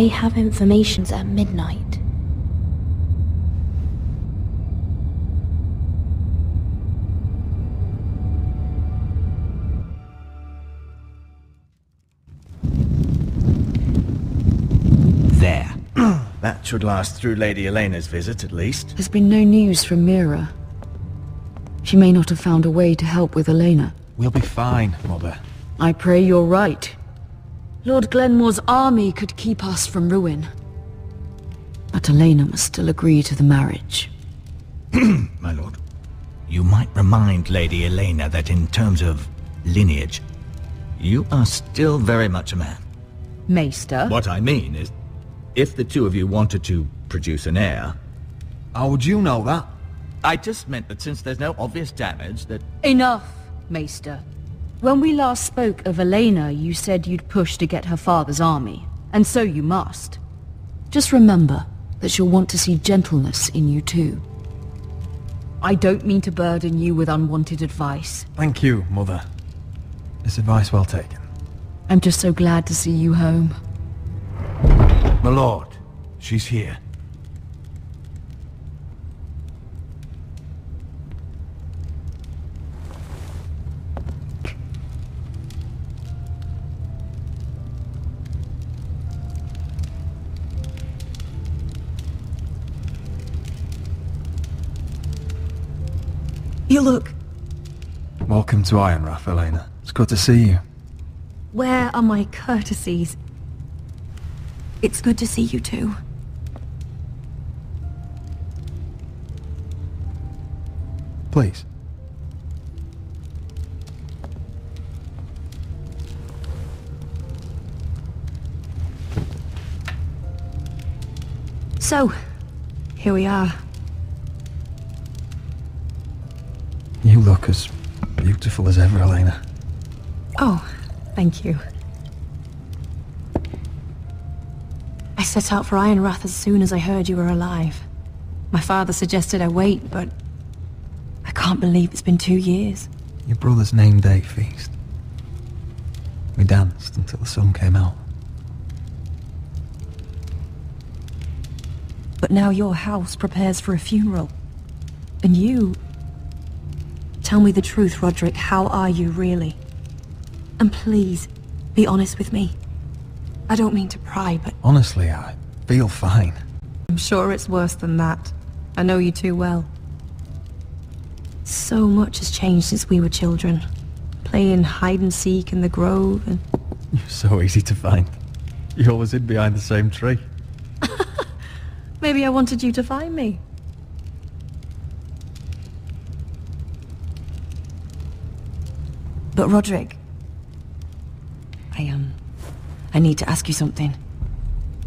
I have informations at midnight.
There. that should last through Lady Elena's visit, at least.
There's been no news from Mira. She may not have found a way to help with Elena.
We'll be fine, Mother.
I pray you're right. Lord Glenmore's army could keep us from ruin. But Elena must still agree to the marriage.
My lord. You might remind Lady Elena that in terms of lineage, you are still very much a man.
Maester?
What I mean is, if the two of you wanted to produce an heir...
How would you know that?
I just meant that since there's no obvious damage, that...
Enough, Maester. When we last spoke of Elena, you said you'd push to get her father's army. And so you must. Just remember that she'll want to see gentleness in you too. I don't mean to burden you with unwanted advice.
Thank you, Mother. It's advice well taken.
I'm just so glad to see you home.
My lord, she's here.
You look...
Welcome to Ironrath, Elena. It's good to see you.
Where are my courtesies? It's good to see you too.
Please.
So, here we are.
You look as beautiful as ever, Elena.
Oh, thank you. I set out for Ironrath as soon as I heard you were alive. My father suggested I wait, but I can't believe it's been two years.
Your brother's name day feast. We danced until the sun came out.
But now your house prepares for a funeral. And you... Tell me the truth, Roderick. How are you, really? And please, be honest with me. I don't mean to pry, but
Honestly, I feel fine.
I'm sure it's worse than that. I know you too well. So much has changed since we were children. Playing hide and seek in the grove and...
You're so easy to find. You always hid behind the same tree.
Maybe I wanted you to find me. But Roderick... I, um... I need to ask you something.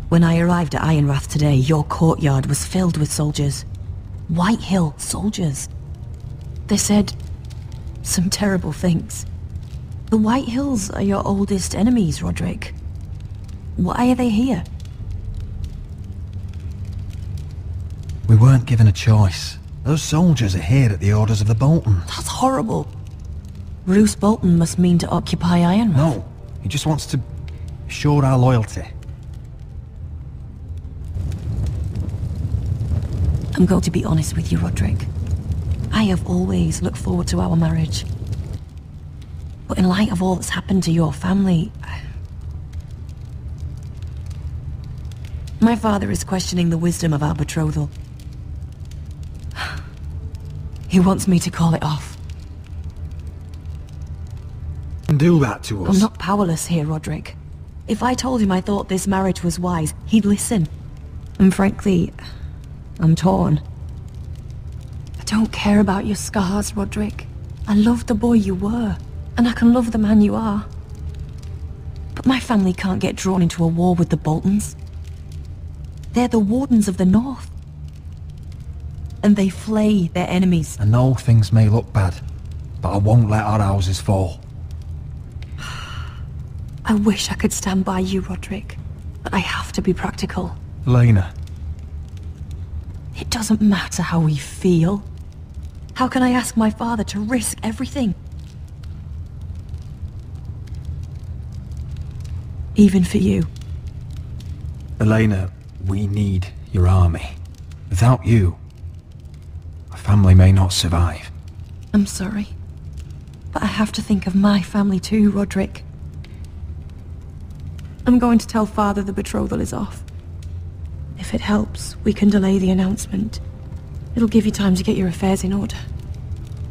When I arrived at Ironrath today, your courtyard was filled with soldiers. Whitehill soldiers. They said... some terrible things. The Whitehills are your oldest enemies, Roderick. Why are they here?
We weren't given a choice. Those soldiers are here at the orders of the Bolton.
That's horrible. Roose Bolton must mean to occupy Ironrath.
No, he just wants to assure our loyalty.
I'm going to be honest with you, Roderick. I have always looked forward to our marriage. But in light of all that's happened to your family... My father is questioning the wisdom of our betrothal. He wants me to call it off.
And do that to us.
I'm not powerless here, Roderick. If I told him I thought this marriage was wise, he'd listen. And frankly, I'm torn. I don't care about your scars, Roderick. I love the boy you were, and I can love the man you are. But my family can't get drawn into a war with the Boltons. They're the Wardens of the North. And they flay their enemies.
I know things may look bad, but I won't let our houses fall.
I wish I could stand by you, Roderick. But I have to be practical.
Elena,
It doesn't matter how we feel. How can I ask my father to risk everything? Even for you.
Elena, we need your army. Without you, our family may not survive.
I'm sorry. But I have to think of my family too, Roderick. I'm going to tell Father the betrothal is off. If it helps, we can delay the announcement. It'll give you time to get your affairs in order.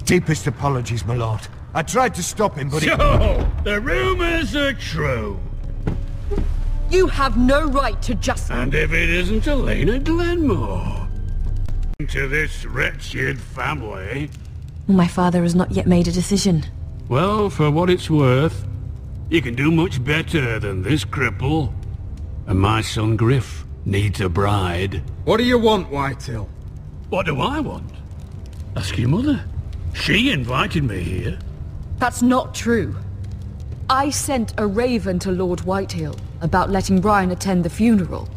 Deepest apologies, my lord. I tried to stop him, but he...
So, the rumors are true.
You have no right to just...
And if it isn't Elena Glenmore? To this wretched family?
My father has not yet made a decision.
Well, for what it's worth, you can do much better than this cripple. And my son Gryff needs a bride.
What do you want, Whitehill?
What do I want? Ask your mother. She invited me here.
That's not true. I sent a raven to Lord Whitehill about letting Brian attend the funeral.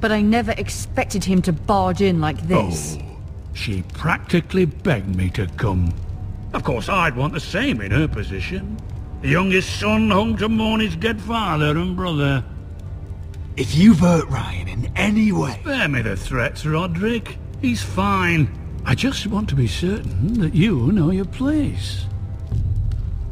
But I never expected him to barge in like this.
Oh, she practically begged me to come. Of course, I'd want the same in her position. The youngest son home to mourn his dead father and brother.
If you've hurt Ryan in any way...
Spare me the threats, Roderick. He's fine. I just want to be certain that you know your place.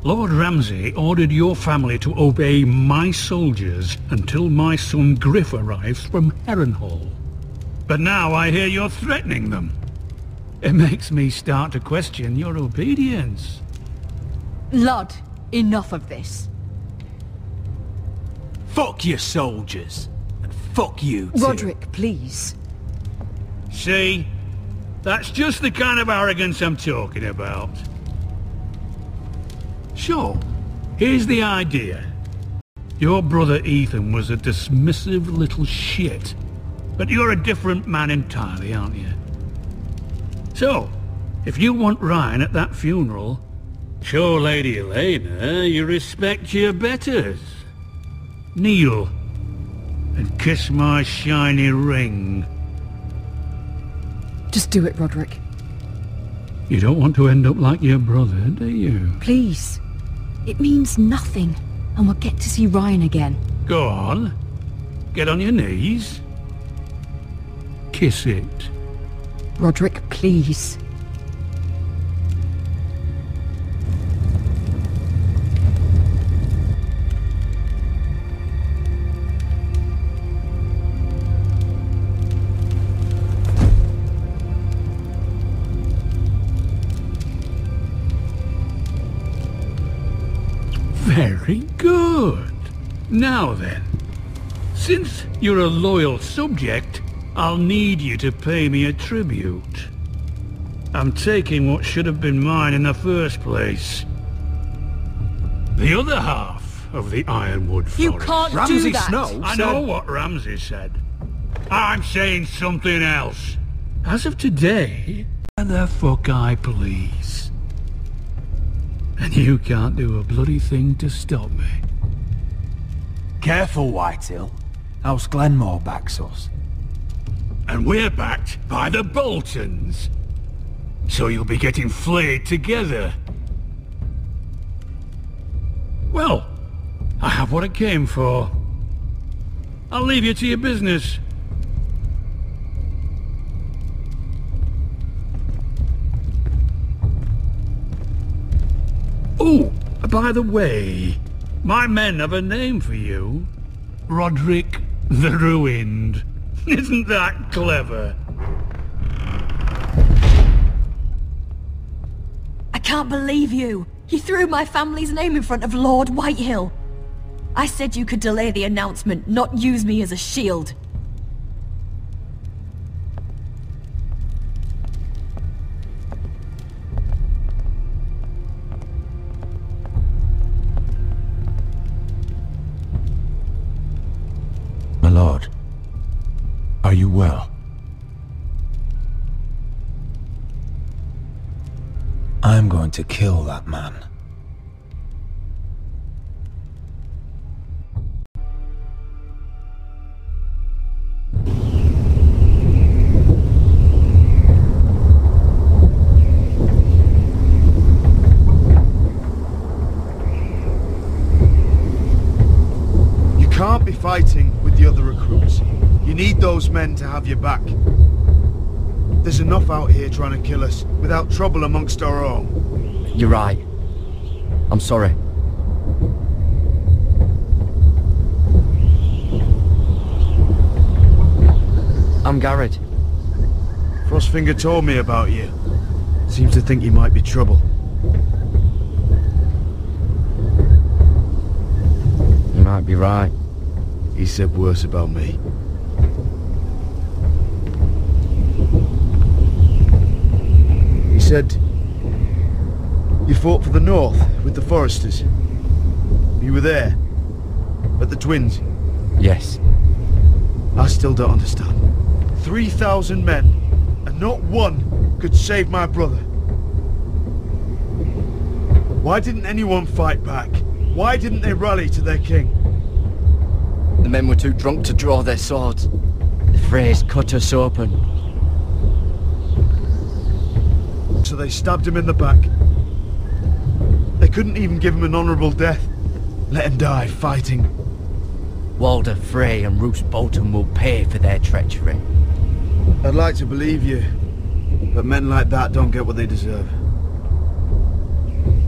Lord Ramsay ordered your family to obey my soldiers until my son Gryff arrives from Harrenhal. But now I hear you're threatening them. It makes me start to question your obedience.
Ludd, enough of this.
Fuck your soldiers. And fuck you, too.
Roderick, please.
See? That's just the kind of arrogance I'm talking about. Sure, here's the idea. Your brother Ethan was a dismissive little shit. But you're a different man entirely, aren't you? So, if you want Ryan at that funeral, show Lady Elena eh? you respect your betters. Kneel and kiss my shiny ring.
Just do it, Roderick.
You don't want to end up like your brother, do you?
Please. It means nothing, and we'll get to see Ryan again.
Go on. Get on your knees. Kiss it.
Roderick, please.
Now then, since you're a loyal subject, I'll need you to pay me a tribute. I'm taking what should have been mine in the first place. The other half of the Ironwood Forest.
You can't Ramsay do that. Snow
I
said-
know what Ramsay said. I'm saying something else. As of today, where the fuck I please. And you can't do a bloody thing to stop me.
Careful, Whitehill. House Glenmore backs us.
And we're backed by the Boltons. So you'll be getting flayed together. Well, I have what I came for. I'll leave you to your business. Oh, by the way, my men have a name for you. Roderick the Ruined. Isn't that clever?
I can't believe you! You threw my family's name in front of Lord Whitehill! I said you could delay the announcement, not use me as a shield.
Lord, are you well?
I'm going to kill that man.
Men to have your back. There's enough out here trying to kill us, without trouble amongst our own.
You're right. I'm sorry. I'm Gared.
Frostfinger told me about you. Seems to think you might be trouble.
You might be right.
He said worse about me. He said... You fought for the North with the Forresters. You were there. At the Twins.
Yes.
I still don't understand. 3,000 men, and not one could save my brother. Why didn't anyone fight back? Why didn't they rally to their king?
The men were too drunk to draw their swords. The Freys cut us open.
So they stabbed him in the back. They couldn't even give him an honourable death. Let him die fighting.
Walder Frey and Roose Bolton will pay for their treachery.
I'd like to believe you, but men like that don't get what they deserve.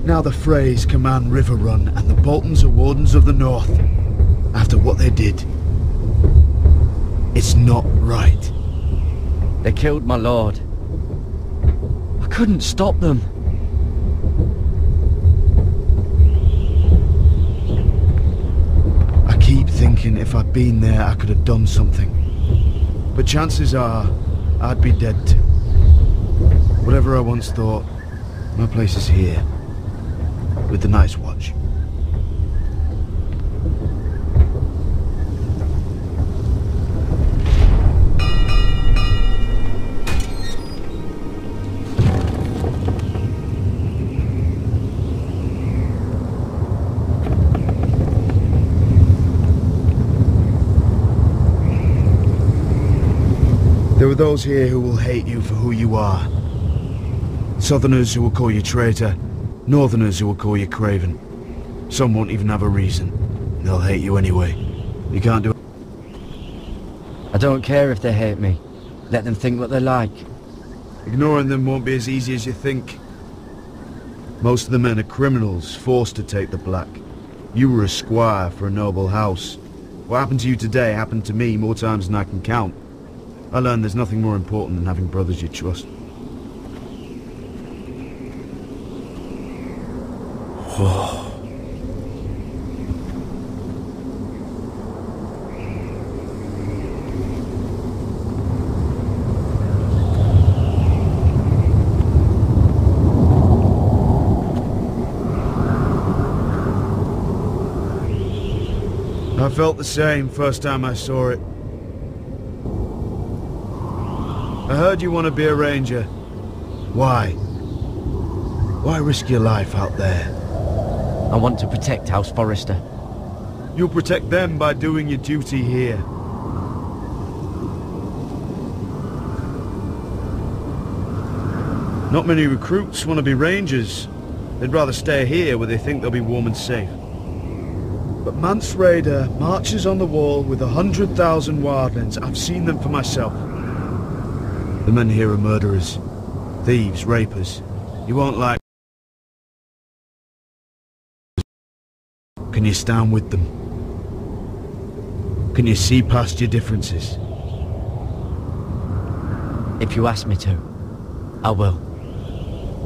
Now the Freys command Riverrun, and the Boltons are Wardens of the North. After what they did. It's not right.
They killed my lord. Couldn't stop them.
I keep thinking if I'd been there, I could have done something. But chances are, I'd be dead too. Whatever I once thought, my place is here. With the Night's Watch. Are those here who will hate you for who you are. Southerners who will call you traitor, Northerners who will call you craven. Some won't even have a reason. They'll hate you anyway. You can't do
I don't care if they hate me. Let them think what they like.
Ignoring them won't be as easy as you think. Most of the men are criminals, forced to take the black. You were a squire for a noble house. What happened to you today happened to me more times than I can count. I learned there's nothing more important than having brothers you trust. I felt the same first time I saw it. I heard you want to be a ranger. Why? Why risk your life out there?
I want to protect House Forrester.
You'll protect them by doing your duty here. Not many recruits want to be rangers. They'd rather stay here where they think they'll be warm and safe. But Mance Rayder marches on the wall with a hundred thousand wildlings. I've seen them for myself. The men here are murderers. Thieves, rapers. You won't like... Can you stand with them? Can you see past your differences?
If you ask me to, I will.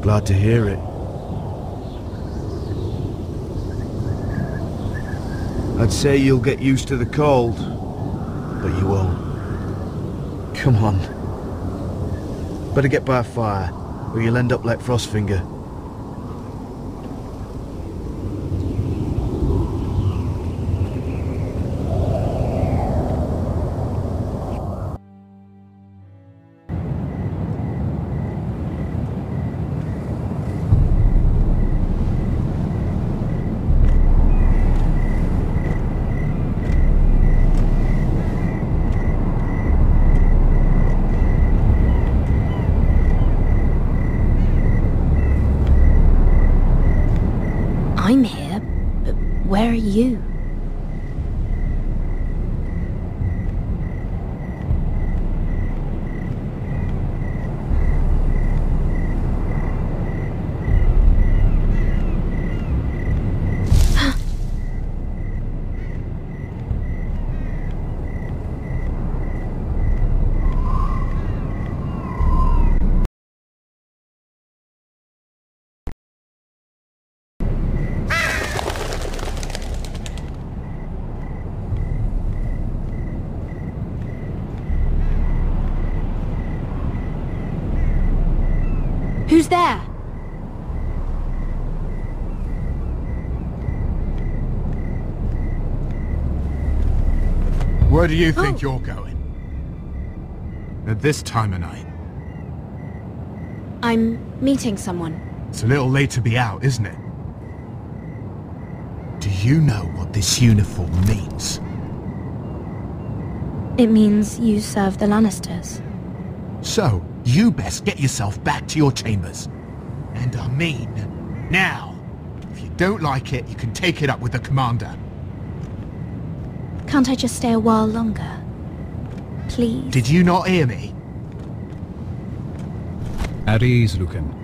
Glad to hear it. I'd say you'll get used to the cold, but you won't. Come on. Better get by a fire, or you'll end up like Frostfinger.
I'm here, but where are you?
Where do you think you're going? At this time of night?
I'm meeting someone.
It's a little late to be out, isn't it? Do you know what this uniform means?
It means you serve the Lannisters.
So, you best get yourself back to your chambers. And I mean, now. If you don't like it, you can take it up with the commander.
Can't I just stay a while longer? Please.
Did you not hear me?
At ease, Lucan.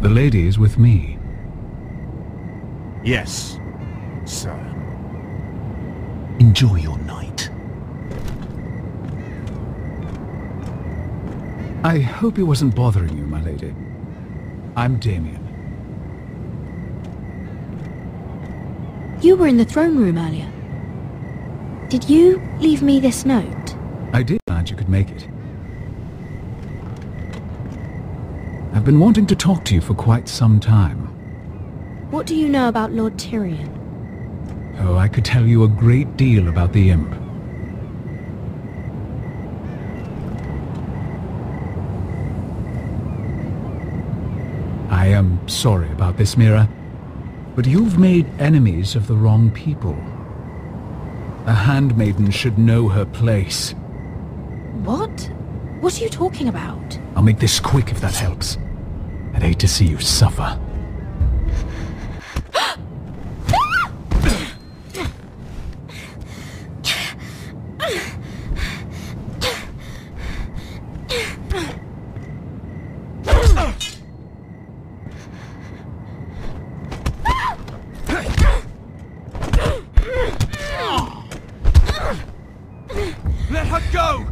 The lady is with me.
Yes, sir. Enjoy your night.
I hope he wasn't bothering you, my lady. I'm Damien.
You were in the throne room earlier. Did you leave me this note?
I did glad you could make it. I've been wanting to talk to you for quite some time.
What do you know about Lord Tyrion?
Oh, I could tell you a great deal about the Imp. I am sorry about this, Mira, but you've made enemies of the wrong people. A handmaiden should know her place.
What? What are you talking about?
I'll make this quick if that helps. I'd hate to see you suffer.
Let her go!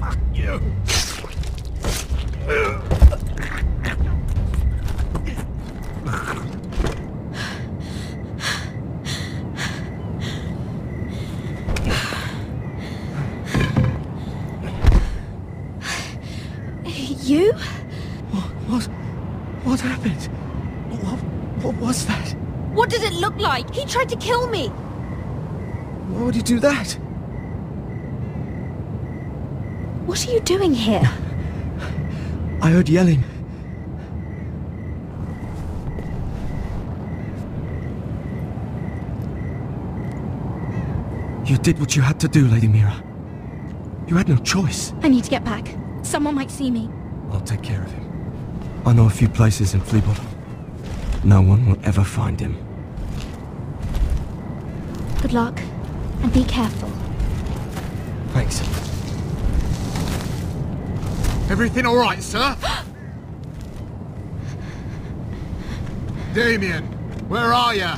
Fuck you.
You?
What? What happened? What, what was that?
What does it look like? He tried to kill me!
Why would he do that?
What are you doing here?
I heard yelling. You did what you had to do, Lady Mira. You had no choice.
I need to get back. Someone might see me.
I'll take care of him. I know a few places in Fleabottom. No one will ever find him.
Good luck. And be careful.
Thanks.
Everything all right, sir? Damien, where are you?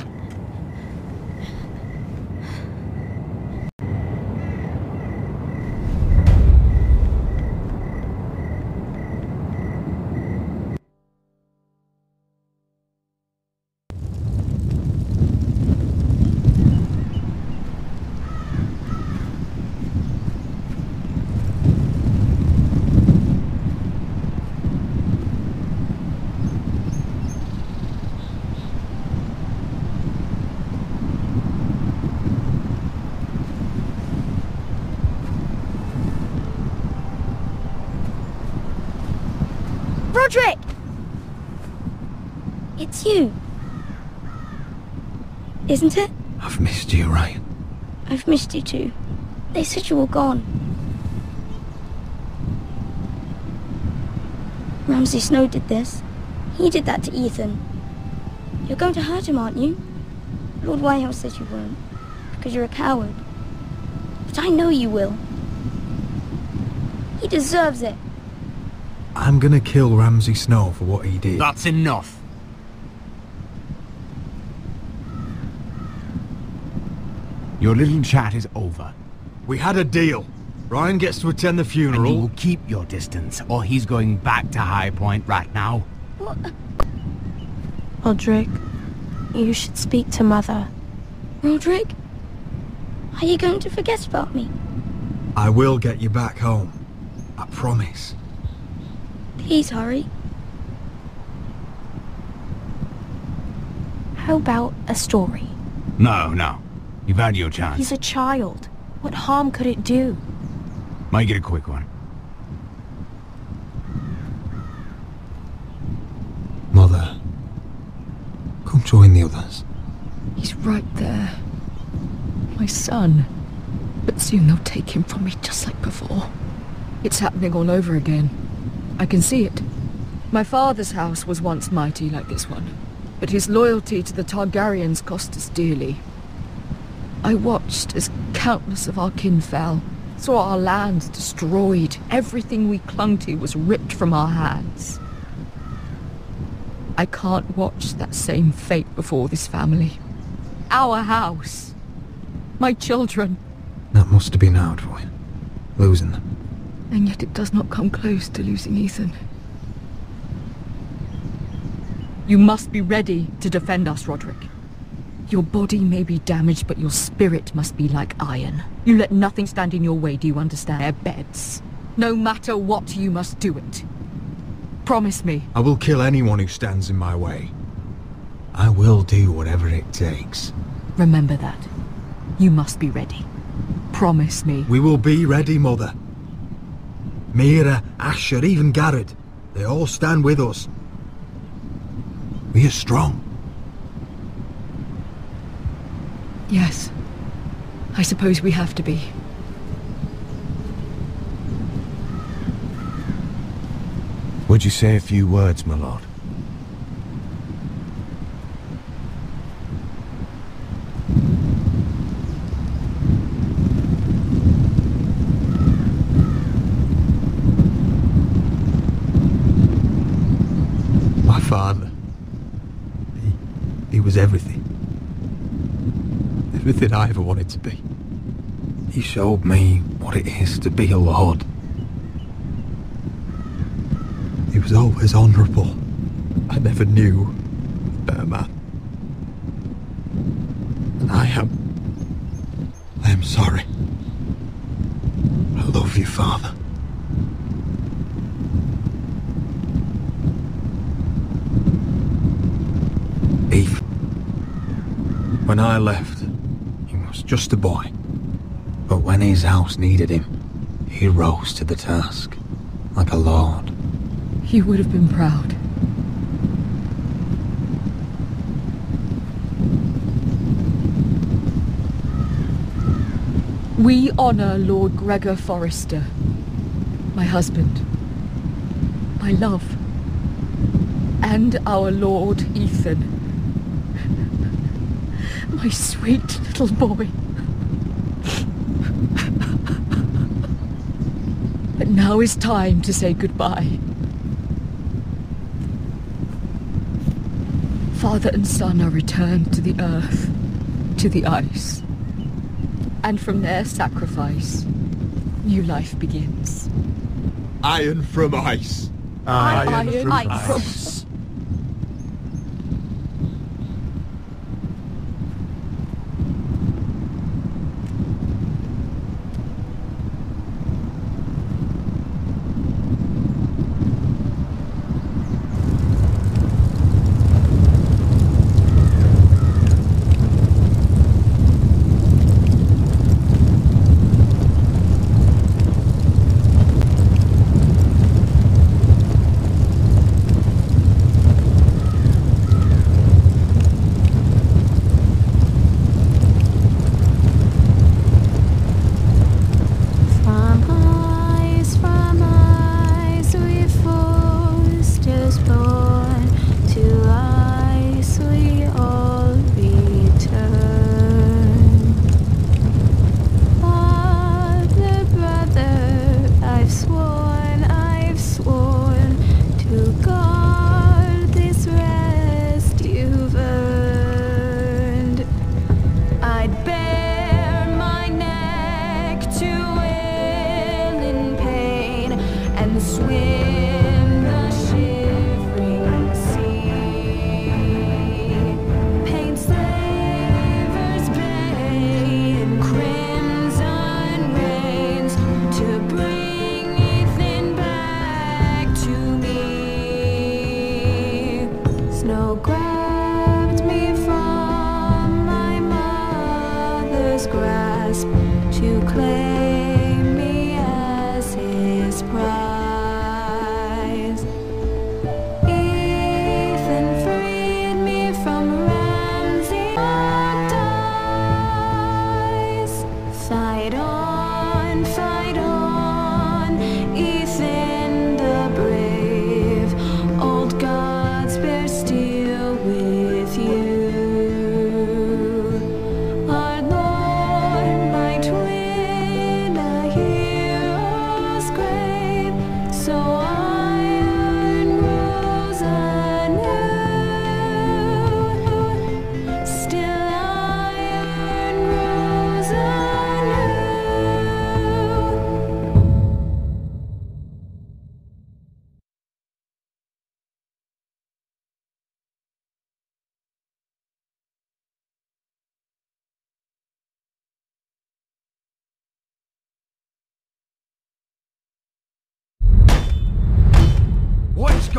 Roderick! It's you. Isn't it?
I've missed you, right?
I've missed you too. They said you were gone. Ramsay Snow did this. He did that to Ethan. You're going to hurt him, aren't you? Lord Whitehouse says you won't, because you're a coward. But I know you will. He deserves it.
I'm gonna kill Ramsay Snow for what he did.
That's enough.
Your little chat is over.
We had a deal. Ryan gets to attend the funeral.
And you will keep your distance, or he's going back to Highpoint right now. What?
Roderick, you should speak to Mother. Roderick? Are you going to forget about me?
I will get you back home. I promise.
Please hurry.
How about a story?
No, no. You've had your chance.
He's a child. What harm could it do?
Make it a quick one.
Mother. Come join the others.
He's right there. My son. But soon they'll take him from me just like before. It's happening all over again. I can see it. My father's house was once mighty like this one, but his loyalty to the Targaryens cost us dearly. I watched as countless of our kin fell, saw our lands destroyed, everything we clung to was ripped from our hands. I can't watch that same fate before this family. Our house. My children.
That must have been hard for you. Losing them.
And yet it does not come close to losing Ethan. You must be ready to defend us, Roderick. Your body may be damaged, but your spirit must be like iron. You let nothing stand in your way, do you understand? Their beds. No matter what, you must do it. Promise me.
I will kill anyone who stands in my way. I will do whatever it takes.
Remember that. You must be ready. Promise me.
We will be ready, Mother. Mira, Asher, even Gared. They all stand with us. We are strong.
Yes. I suppose we have to be.
Would you say a few words, my lord?
My father. He, he was everything. I ever wanted to be. He showed me what it is to be a lord. He was always honourable. I never knew a better man. And I am... I am sorry. I love you, father. Eve. When I left, he was just a boy. But needed him, he rose to the task, like a lord.
He would have been proud. We honor Lord Gregor Forrester, my husband, my love, and our Lord Ethan, my sweet little boy. But now is time to say goodbye. Father and son are returned to the earth, to the ice. And from their sacrifice, new life begins.
Iron from ice.
Iron from
ice.
From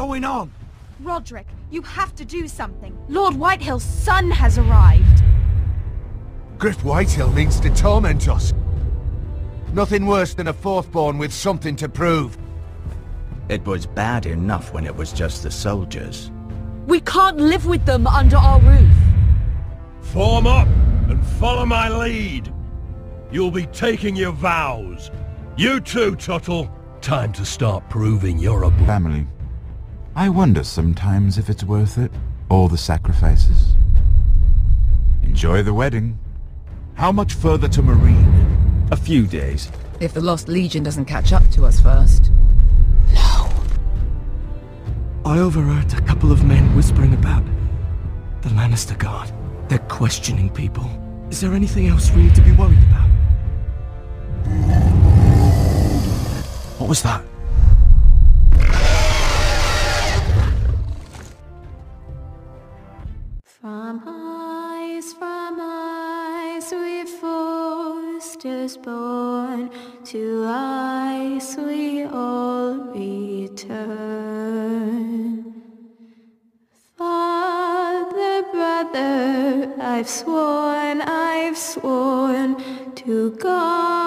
going on?
Rodrik, you have to do something. Lord Whitehill's son has arrived.
Gryff Whitehill means to torment us. Nothing worse than a fourthborn with something to prove.
It was bad enough when it was just the soldiers.
We can't live with them under our roof.
Form up and follow my lead. You'll be taking your vows. You too, Tuttle. Time to start proving you're a...
Family. I wonder sometimes if it's worth it. All the sacrifices. Enjoy the wedding.
How much further to Meereen?
A few days.
If the Lost Legion doesn't catch up to us first. No.
I overheard a couple of men whispering about the Lannister Guard. They're questioning people. Is there anything else we need to be worried about?
What was that?
To ice we all return. Father, brother, I've sworn, I've sworn to guard